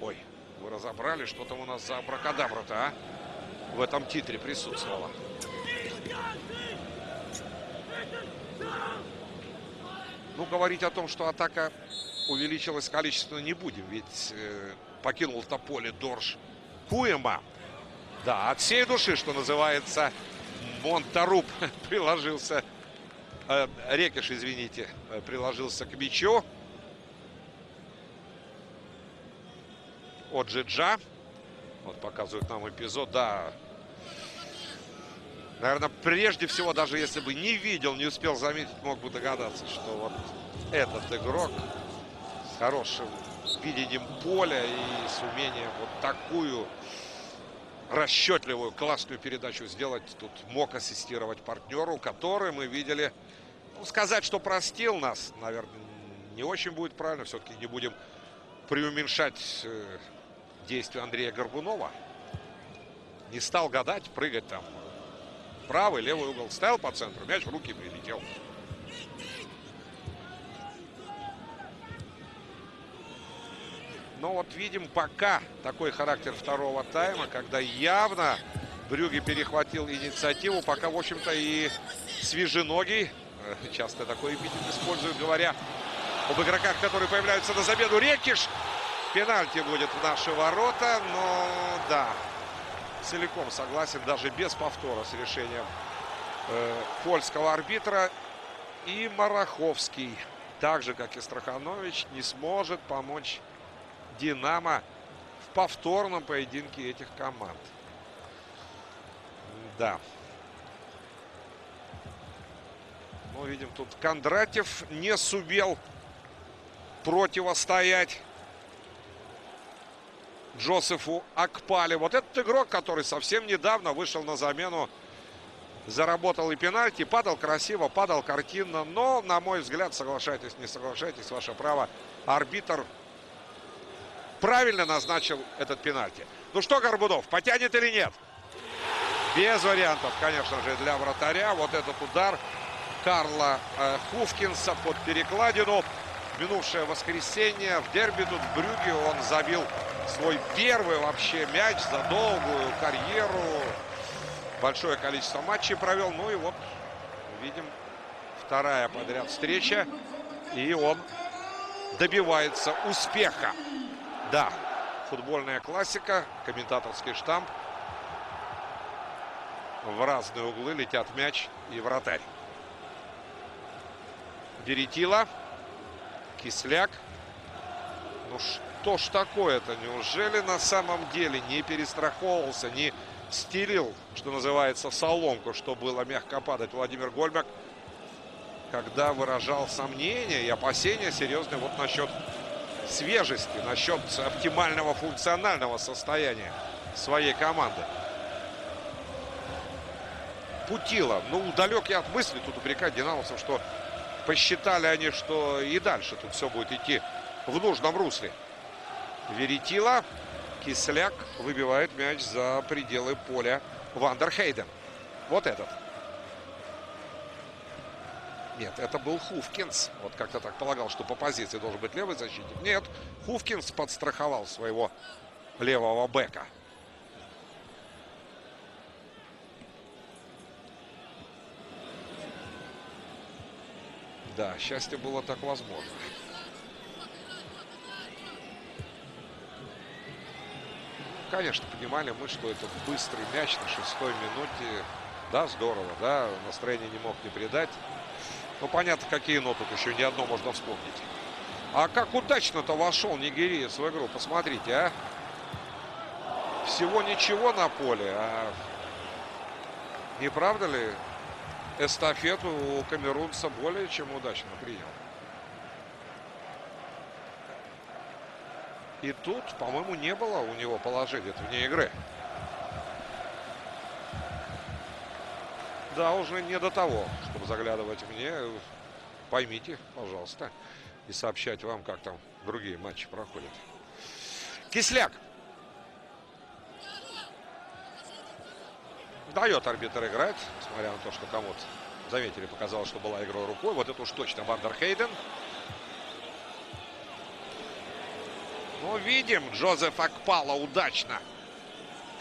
Ой, вы разобрали, что там у нас за абракадабра-то, а? В этом титре присутствовало. Ну, говорить о том, что атака увеличилась количественно не будем, ведь э, покинул это поле Дорж Куема. Да, от всей души, что называется, Монтаруб приложился, э, Рекиш, извините, приложился к мячу. От. Вот показывают нам эпизод, да. Наверное, прежде всего, даже если бы не видел, не успел заметить, мог бы догадаться, что вот этот игрок с хорошим видением поля и с умением вот такую расчетливую, классную передачу сделать. Тут мог ассистировать партнеру, который мы видели. Ну, сказать, что простил нас, наверное, не очень будет правильно. Все-таки не будем преуменьшать э, действия Андрея Горбунова. Не стал гадать, прыгать там. Правый, левый угол. Ставил по центру, мяч в руки прилетел. Но вот видим пока такой характер второго тайма, когда явно Брюги перехватил инициативу. Пока, в общем-то, и свеженогий, э, часто такой эпитет используют, говоря об игроках, которые появляются на замену. Рекиш. Пенальти будет в наши ворота, но да, целиком согласен, даже без повтора с решением э, польского арбитра. И Мараховский, так же, как и Страханович, не сможет помочь «Динамо» в повторном поединке этих команд. Да. Ну, видим, тут Кондратьев не сумел противостоять Джозефу Акпале. Вот этот игрок, который совсем недавно вышел на замену, заработал и пенальти, падал красиво, падал картинно. Но, на мой взгляд, соглашайтесь, не соглашайтесь, ваше право, арбитр правильно назначил этот пенальти. Ну что, Горбунов, потянет или нет? Без вариантов, конечно же, для вратаря. Вот этот удар Карла э, Хуфкинса под перекладину. Минувшее воскресенье в дерби тут в Брюге он забил свой первый вообще мяч за долгую карьеру. Большое количество матчей провел. Ну и вот видим вторая подряд встреча. И он добивается успеха. Да, футбольная классика, комментаторский штамп. В разные углы летят мяч и вратарь. Веретила. Кисляк. Ну что ж такое-то? Неужели на самом деле не перестраховывался, не стелил, что называется, соломку, что было мягко падать Владимир Гольмак, когда выражал сомнения и опасения серьезные вот насчет свежести, насчет оптимального функционального состояния своей команды. Путила. Ну, далек я от мысли тут упрекать динамовцев, что посчитали они, что и дальше тут все будет идти в нужном русле. Веретила. Кисляк выбивает мяч за пределы поля Вандерхейден. Вот этот. Нет, это был Хуфкинс. Вот как-то так полагал, что по позиции должен быть левый защитник. Нет, Хуфкинс подстраховал своего левого бека. Да, счастье было так возможно. Конечно, понимали мы, что это быстрый мяч на шестой минуте. Да, здорово, да, настроение не мог не придать. Ну, понятно, какие ноты, тут еще ни одно можно вспомнить. А как удачно-то вошел Нигериец в игру, посмотрите, а. Всего ничего на поле, а не правда ли эстафету у камерунца более чем удачно принял. И тут, по-моему, не было у него положения вне игры. Да, уже не до того, чтобы заглядывать мне. Поймите, пожалуйста, и сообщать вам, как там другие матчи проходят. Кисляк. Дает арбитр играть, несмотря на то, что кому-то, заметили, показалось, что была игра рукой. Вот это уж точно Вандерхейден. Ну, видим, Джозеф Акпала удачно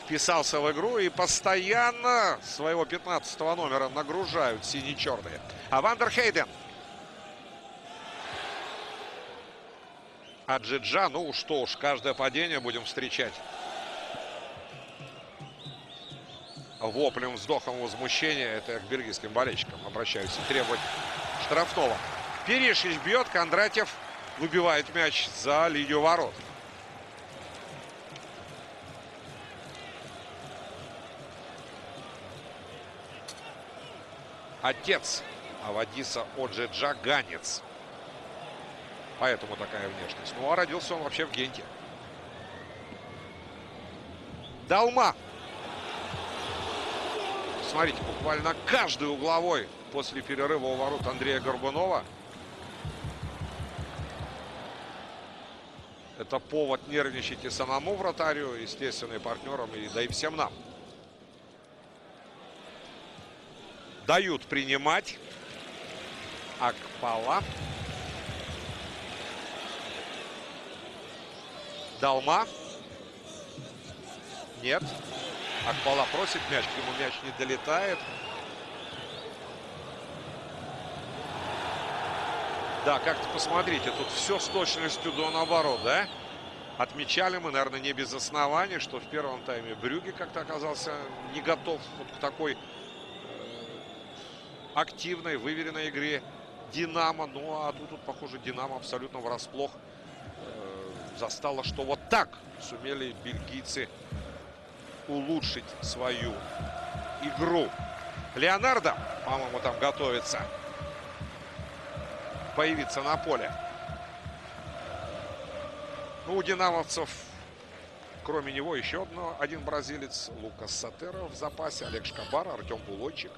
вписался в игру и постоянно своего 15 номера нагружают сине-черные. А Вандерхейден. А Джиджа, ну что уж, каждое падение будем встречать. Воплем, вздохом возмущения. Это к бельгийским болельщикам обращаюсь и требовать штрафного. Перешич бьет, Кондратьев выбивает мяч за линию ворот. Отец Авадиса Оджеджа Ганец. Поэтому такая внешность. Ну, а родился он вообще в Генте. Далма. Смотрите, буквально каждый угловой после перерыва у ворот Андрея Горбунова. Это повод нервничать и самому вратарю, естественно, и партнерам, и, да и всем нам. Дают принимать. Акпала. Далма. Нет. Акпала просит мяч, к нему мяч не долетает. Да, как-то посмотрите, тут все с точностью до наоборот, да? Отмечали мы, наверное, не без оснований, что в первом тайме Брюги как-то оказался не готов вот к такой активной, выверенной игре Динамо. Ну, а тут, тут похоже, Динамо абсолютно врасплох э, застало, что вот так сумели бельгийцы улучшить свою игру. Леонардо, по-моему, там готовится появиться на поле. Ну, у динамовцев, кроме него, еще одно, один бразилец. Лукас Сатеро в запасе. Олег Шкабар, Артем Булойчик,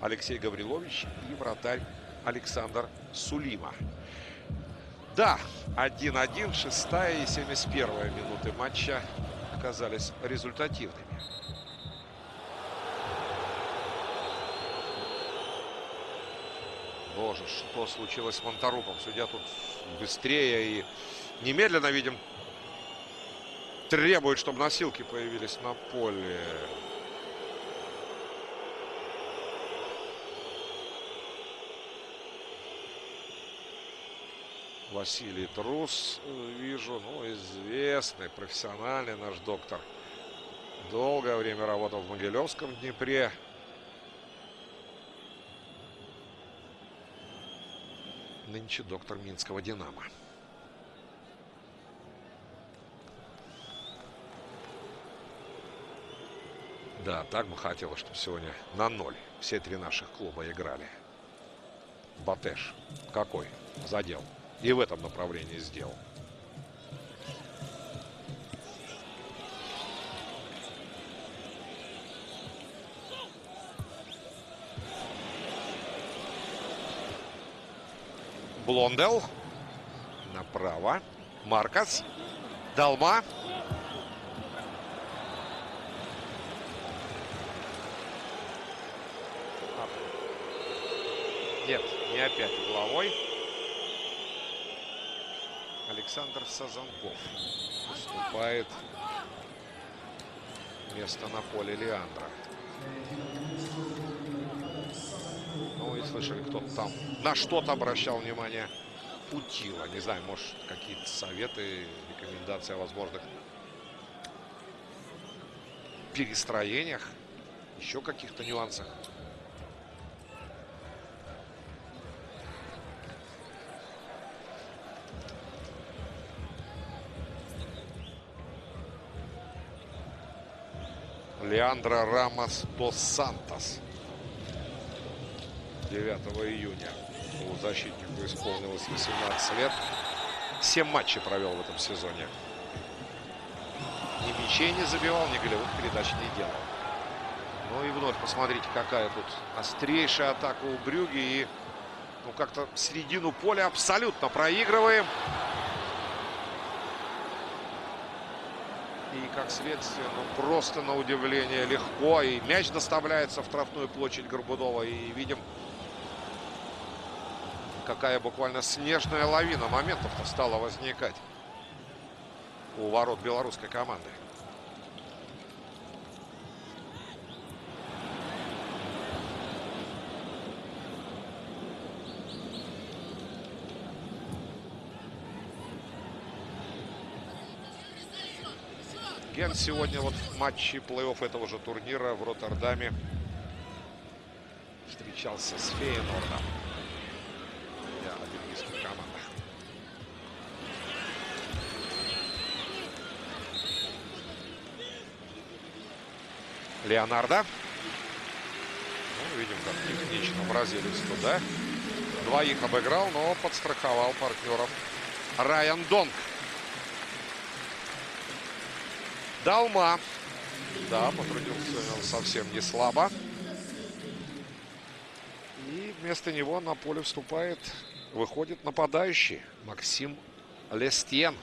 Алексей Гаврилович и вратарь Александр Сулима. Да, 1-1, шестая и 71 минуты матча оказались результативными. Боже, что случилось с Монторупом? Судья тут быстрее и немедленно, видим, требует, чтобы носилки появились на поле. Василий Трус, э, вижу, ну, известный, профессиональный наш доктор. Долгое время работал в Могилевском Днепре. Нынче доктор Минского «Динамо». Да, так бы хотелось, чтобы сегодня на ноль все три наших клуба играли. Батеш какой задел. И в этом направлении сделал. Блондел. Направо. Маркас. Далма. Нет, не опять угловой. Александр Сазанков уступает место на поле Леандра. Ну и слышали, кто-то там на что-то обращал внимание. Путила. Не знаю, может, какие-то советы, рекомендации о возможных перестроениях, еще каких-то нюансах. Леандро Рамос дос Сантос. 9 июня у защитнику исполнилось 18 лет. 7 матчей провел в этом сезоне. Ни мячей не забивал, ни голевых передач не делал. Ну и вновь посмотрите, какая тут острейшая атака у Брюги. И ну как-то середину поля абсолютно проигрываем. И, как следствие, ну, просто на удивление легко. И мяч доставляется в штрафную площадь Горбунова. И видим, какая буквально снежная лавина моментов-то стала возникать у ворот белорусской команды. Ген сегодня вот в матче плей-офф этого же турнира в Роттердаме встречался с Фейнордом. Я на бельгийских командах. Леонардо. Ну, видим, как технично бразилец туда. Двоих обыграл, но подстраховал партнеров. Райан Донг. Далма. Да, потрудился он совсем не слабо. И вместо него на поле вступает, выходит нападающий Максим Лестьен.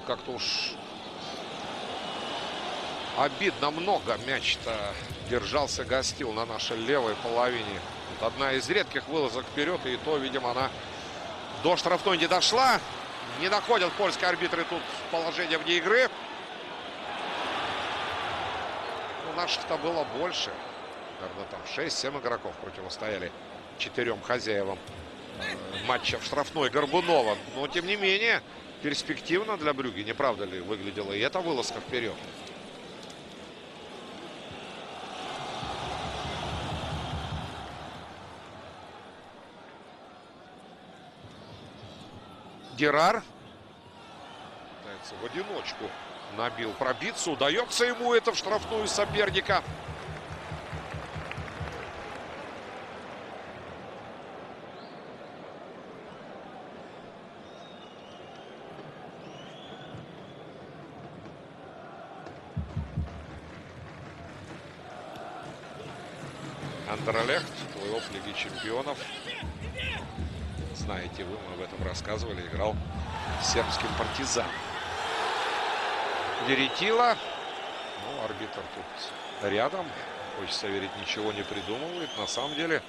Как-то уж обидно много мяч-то держался, гостил на нашей левой половине. Вот одна из редких вылазок вперед, и то, видимо, она до штрафной не дошла. Не находят польские арбитры тут положение вне игры. Ну, наших-то было больше. Наверное, там 6-7 игроков противостояли четырем хозяевам э, матча в штрафной Горбунова. Но, тем не менее, перспективно для Брюги, не правда ли, выглядела и эта вылазка вперед. Герар в одиночку набил пробиться. Удается ему это в штрафную соперника. Андерлехт, плей-офф Лиги Чемпионов. Знаете вы, мы об этом рассказывали. Играл сербским партизан. Веретила. Ну, арбитр тут рядом. Хочется верить, ничего не придумывает. На самом деле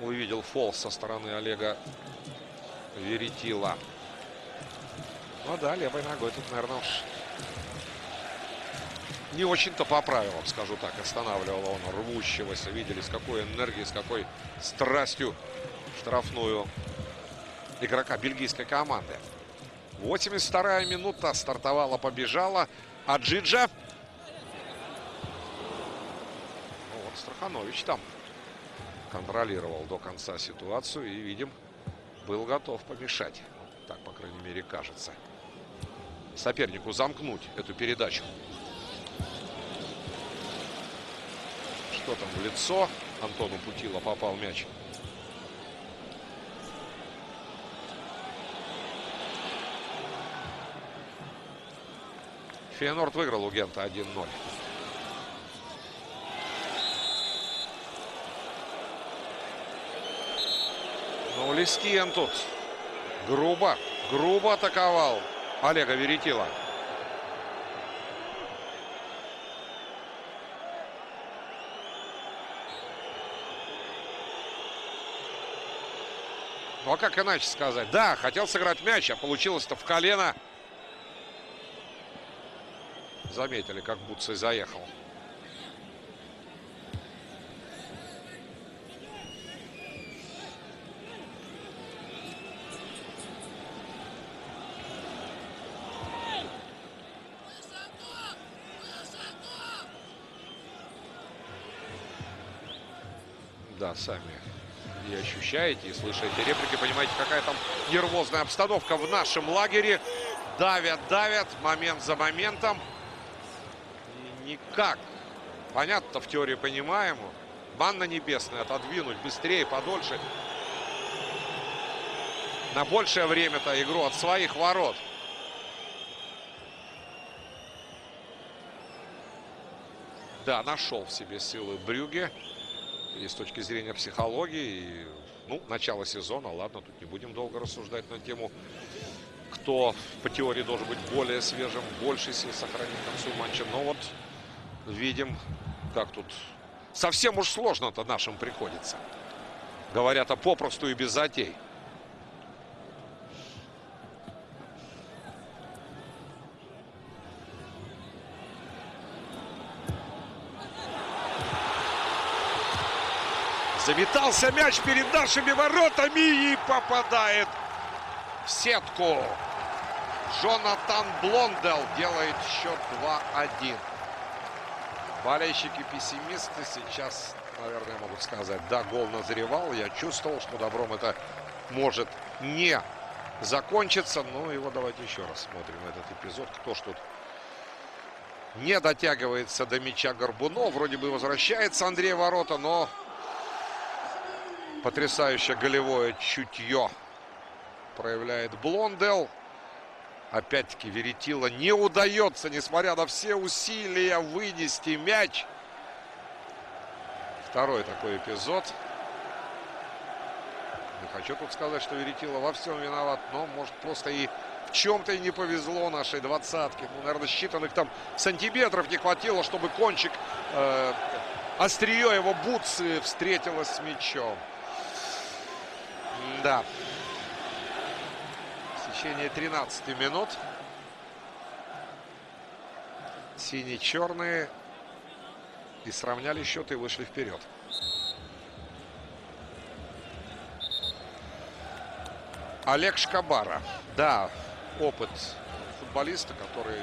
увидел фол со стороны Олега Веретила. Ну да, левой ногой тут, наверное, не очень-то по правилам, скажу так, останавливал он рвущегося. Видели, с какой энергией, с какой страстью штрафную игрока бельгийской команды. 82-я минута. Стартовала, побежала. А Джиджа. Ну, вот Страханович там контролировал до конца ситуацию. И, видим, был готов помешать. Так, по крайней мере, кажется. Сопернику замкнуть эту передачу. Что там в лицо? Антону Путила попал мяч. Фейнорд выиграл у Гента 1-0. Ну, Лискиен тут грубо, грубо атаковал Олега Веретила. Ну, а как иначе сказать? Да, хотел сыграть мяч, а получилось-то в колено. Заметили, как Буцей заехал. Ощущаете, и слышите реплики, понимаете, какая там нервозная обстановка в нашем лагере. Давят, давят, момент за моментом. И никак. Понятно, в теории понимаем. Манна небесная отодвинуть быстрее, подольше. На большее время-то игру от своих ворот. Да, нашел в себе силы Брюге. И с точки зрения психологии, и, ну, начало сезона, ладно, тут не будем долго рассуждать на тему, кто по теории должен быть более свежим, больше сил сохранить к концу матча. Но вот видим, как тут совсем уж сложно-то нашим приходится. Говорят, а попросту и без затей. Заметался мяч перед нашими воротами и попадает в сетку. Джонатан Блондел делает счет 2-1. Болельщики-пессимисты сейчас, наверное, могут сказать, да, гол назревал. Я чувствовал, что добром это может не закончиться. Ну, его давайте еще раз смотрим этот эпизод. Кто ж тут не дотягивается до мяча Горбунов. Вроде бы возвращается Андрей Ворота, но Потрясающее голевое чутье проявляет Блондел. Опять-таки Веретила не удается, несмотря на все усилия, вынести мяч. Второй такой эпизод. хочу тут сказать, что Веретила во всем виноват, но, может, просто и в чем-то и не повезло нашей двадцатке. Ну, наверное, считанных там сантиметров не хватило, чтобы кончик, э, острие его бутсы встретилось с мячом. Да. В течение 13 минут сине-черные и сравняли счет и вышли вперед. Олег Шкабара. Да, опыт футболиста, который,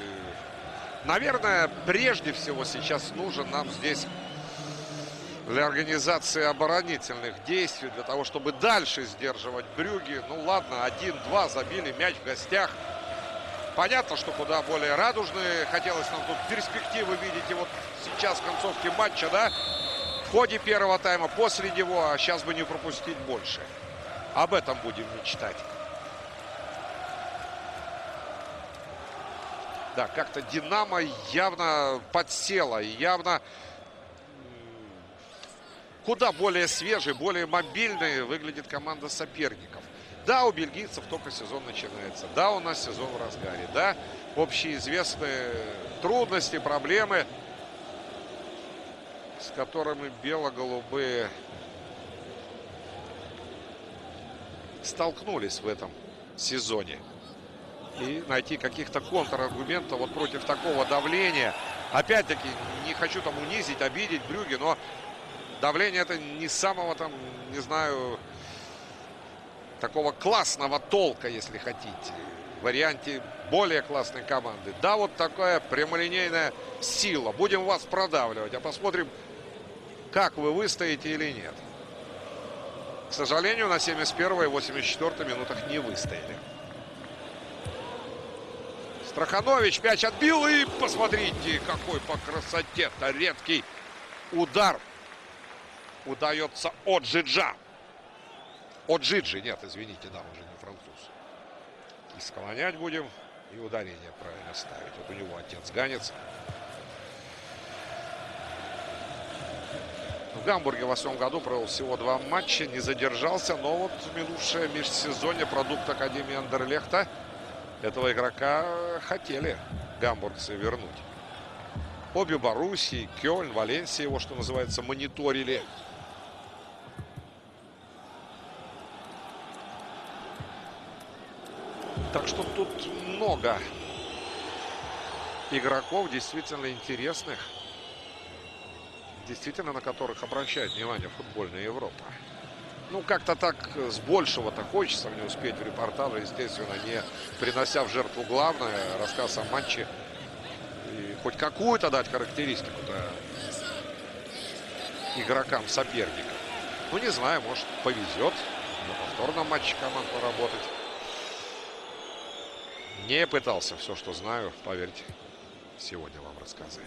наверное, прежде всего сейчас нужен нам здесь для организации оборонительных действий, для того, чтобы дальше сдерживать Брюги. Ну ладно, один-два забили мяч в гостях. Понятно, что куда более радужные. Хотелось нам тут перспективы видеть. И вот сейчас в концовке матча, да, в ходе первого тайма, после него, а сейчас бы не пропустить больше. Об этом будем мечтать. Да, как-то Динамо явно подсела, явно куда более свежей, более мобильной выглядит команда соперников. Да, у бельгийцев только сезон начинается. Да, у нас сезон в разгаре. Да, общеизвестные трудности, проблемы, с которыми бело-голубые столкнулись в этом сезоне. И найти каких-то контраргументов вот против такого давления. Опять-таки, не хочу там унизить, обидеть Брюги, но давление это не самого там, не знаю, такого классного толка, если хотите. В варианте более классной команды. Да, вот такая прямолинейная сила. Будем вас продавливать, а посмотрим, как вы выстоите или нет. К сожалению, на 71 и 84 минутах не выстояли. Страханович мяч отбил и посмотрите, какой по красоте-то редкий удар удается от Джиджа. От Джиджи, нет, извините, да, уже не француз. И склонять будем, и ударение правильно ставить. Вот у него отец Ганец. В Гамбурге в восьмом году провел всего два матча, не задержался, но вот минувшее межсезонье продукт Академии Андерлехта этого игрока хотели гамбургцы вернуть. Обе Боруссии, Кёльн, Валенсия его, что называется, мониторили. Так что тут много игроков действительно интересных. Действительно, на которых обращает внимание футбольная Европа. Ну, как-то так с большего-то хочется мне успеть в репортаже, естественно, не принося в жертву главное, рассказ о матче. И хоть какую-то дать характеристику-то игрокам соперника. Ну, не знаю, может, повезет на повторном матче команд поработать. Не пытался все, что знаю, поверьте, сегодня вам рассказать.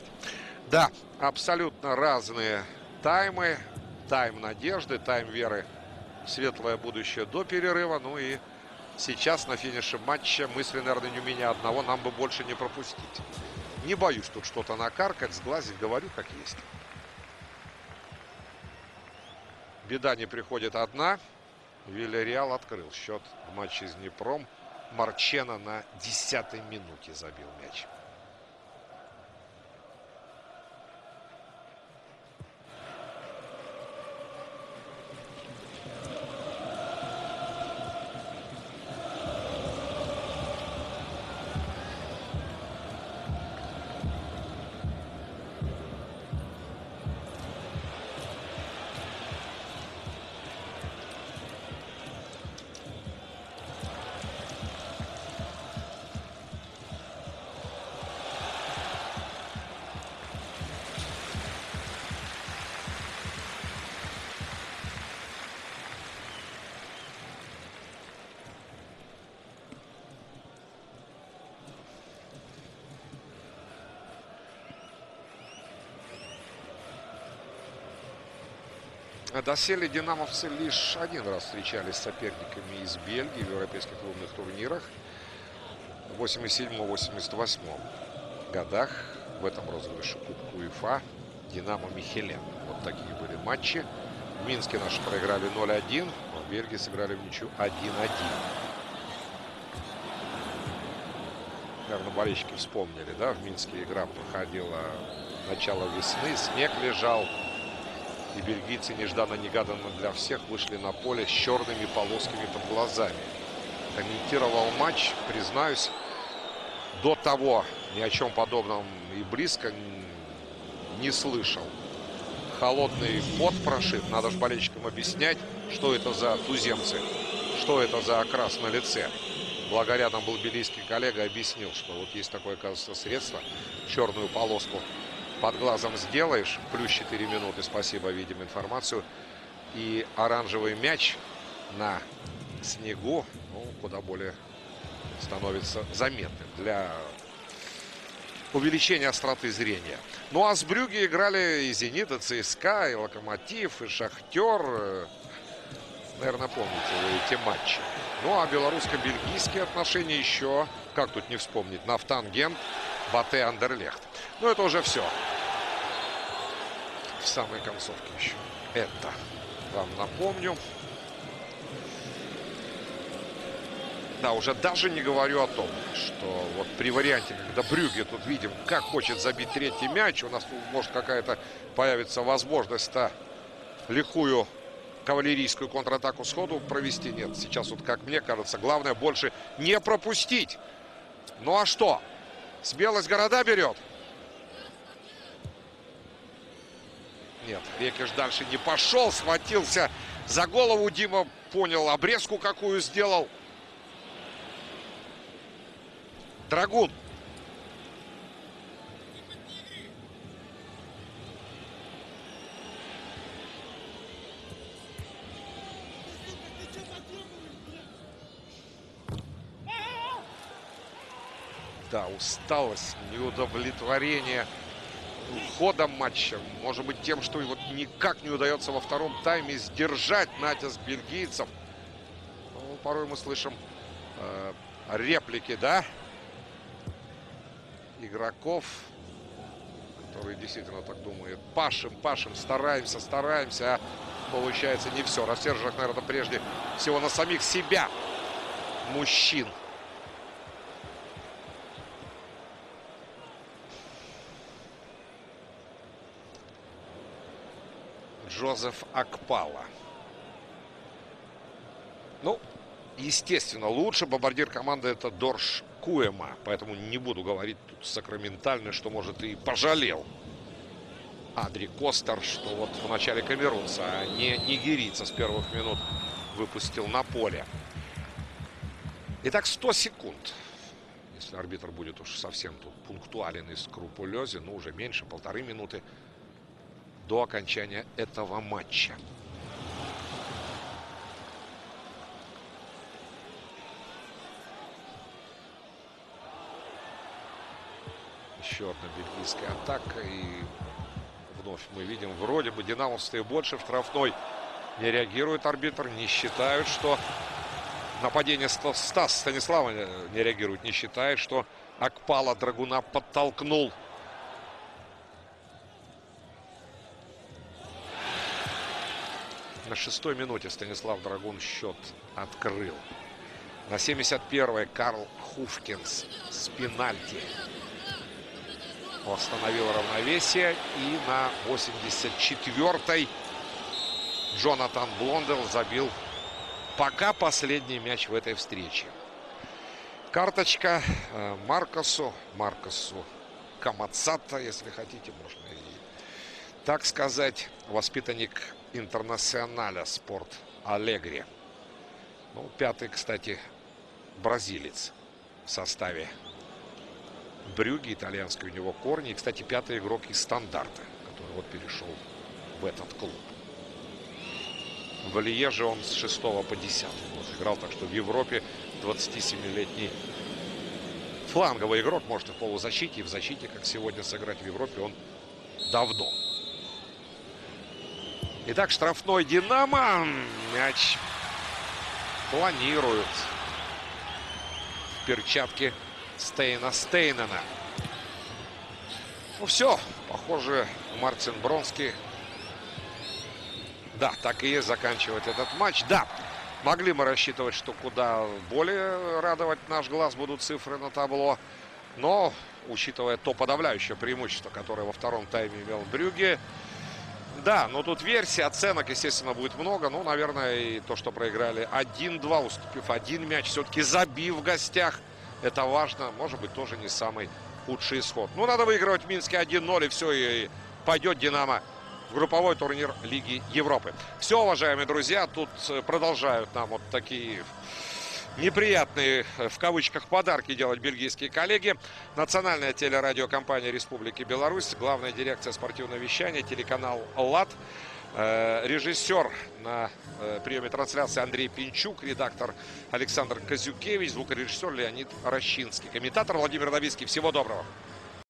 Да, абсолютно разные таймы. Тайм надежды, тайм веры в светлое будущее до перерыва. Ну и сейчас на финише матча мысли, наверное, не у меня одного. Нам бы больше не пропустить. Не боюсь тут что-то накаркать, сглазить, говорю как есть. Беда не приходит одна. Вильяреал открыл счет в матче с Днепром. Марчена на 10 минуте забил мяч. Доселе динамовцы лишь один раз встречались с соперниками из Бельгии в европейских клубных турнирах. В 87-88 годах в этом розыгрыше Кубку УЕФА Динамо Михелен. Вот такие были матчи. В Минске наши проиграли 0-1, а в Бельгии сыграли в ничью 1-1. Наверное, болельщики вспомнили, да, в Минске игра проходила начало весны, снег лежал. И бельгийцы нежданно-негаданно для всех вышли на поле с черными полосками под глазами. Комментировал матч, признаюсь, до того ни о чем подобном и близко не слышал. Холодный пот прошит. Надо же болельщикам объяснять, что это за туземцы, что это за окрас на лице. Благо рядом был белийский коллега, объяснил, что вот есть такое, оказывается, средство. Черную полоску под глазом сделаешь, плюс 4 минуты, спасибо, видим информацию. И оранжевый мяч на снегу, ну, куда более становится заметным для увеличения остроты зрения. Ну а с Брюги играли и Зенит, и ЦСКА, и Локомотив, и Шахтер. Наверное, помните вы эти матчи. Ну а белорусско-бельгийские отношения еще, как тут не вспомнить, Нафтан Гент, Батэ Андерлехт. Ну это уже все. В самой концовке еще. Это вам напомню. Да, уже даже не говорю о том, что вот при варианте, когда Брюге тут видим, как хочет забить третий мяч, у нас тут может какая-то появится возможность-то лихую кавалерийскую контратаку сходу провести. Нет, сейчас вот, как мне кажется, главное больше не пропустить. Ну а что? Смелость города берет. Нет, Рекиш дальше не пошел, схватился за голову. Дима понял обрезку, какую сделал. Драгун. Да, усталость, неудовлетворение ходом матча. Может быть, тем, что вот никак не удается во втором тайме сдержать натиск бельгийцев. Ну, порой мы слышим э, реплики, да, игроков, которые действительно так думают. Пашем, пашем, стараемся, стараемся, а получается не все. Рассержих, наверное, прежде всего на самих себя, мужчин. Джозеф Акпала. Ну, естественно, лучше бомбардир команды это Дорш Куэма. Поэтому не буду говорить тут сакраментально, что, может, и пожалел Адри Костер, что вот в начале камерунца, а не нигерийца с первых минут выпустил на поле. Итак, 100 секунд. Если арбитр будет уж совсем тут пунктуален и скрупулезен, ну, уже меньше, полторы минуты до окончания этого матча. Еще одна бельгийская атака. И вновь мы видим, вроде бы динамовские больше в штрафной не реагирует арбитр. Не считают, что нападение Стас Станислава не реагирует. Не считает, что Акпала Драгуна подтолкнул. На шестой минуте Станислав Драгун счет открыл. На 71-й Карл Хуфкинс с пенальти восстановил равновесие. И на 84-й Джонатан Блондел забил пока последний мяч в этой встрече. Карточка э, Маркосу, Маркосу Камацата, если хотите, можно и так сказать, воспитанник интернационаля спорт Алегри. Ну, пятый, кстати, бразилец в составе Брюги, итальянский у него корни. И, кстати, пятый игрок из стандарта, который вот перешел в этот клуб. В Лиеже он с 6 по 10 год играл, так что в Европе 27-летний фланговый игрок может и в полузащите, и в защите, как сегодня сыграть в Европе, он давно. Итак, штрафной «Динамо». Мяч планируют в перчатке Стейна Стейнена. Ну все, похоже, Мартин Бронский Да, так и есть заканчивать этот матч. Да, могли мы рассчитывать, что куда более радовать наш глаз будут цифры на табло. Но, учитывая то подавляющее преимущество, которое во втором тайме имел Брюге, да, но тут версий, оценок, естественно, будет много. Ну, наверное, и то, что проиграли 1-2, уступив один мяч, все-таки забив в гостях. Это важно, может быть, тоже не самый худший исход. Ну, надо выигрывать в Минске 1-0, и все, и пойдет «Динамо» в групповой турнир Лиги Европы. Все, уважаемые друзья, тут э, продолжают нам вот такие неприятные, э, в кавычках, подарки делать бельгийские коллеги. Национальная телерадиокомпания Республики Беларусь, главная дирекция спортивного вещания, телеканал ЛАД. Э, Режиссер на э, приеме трансляции Андрей Пинчук, редактор Александр Казюкевич, звукорежиссер Леонид Рощинский, комментатор Владимир Новицкий. Всего доброго.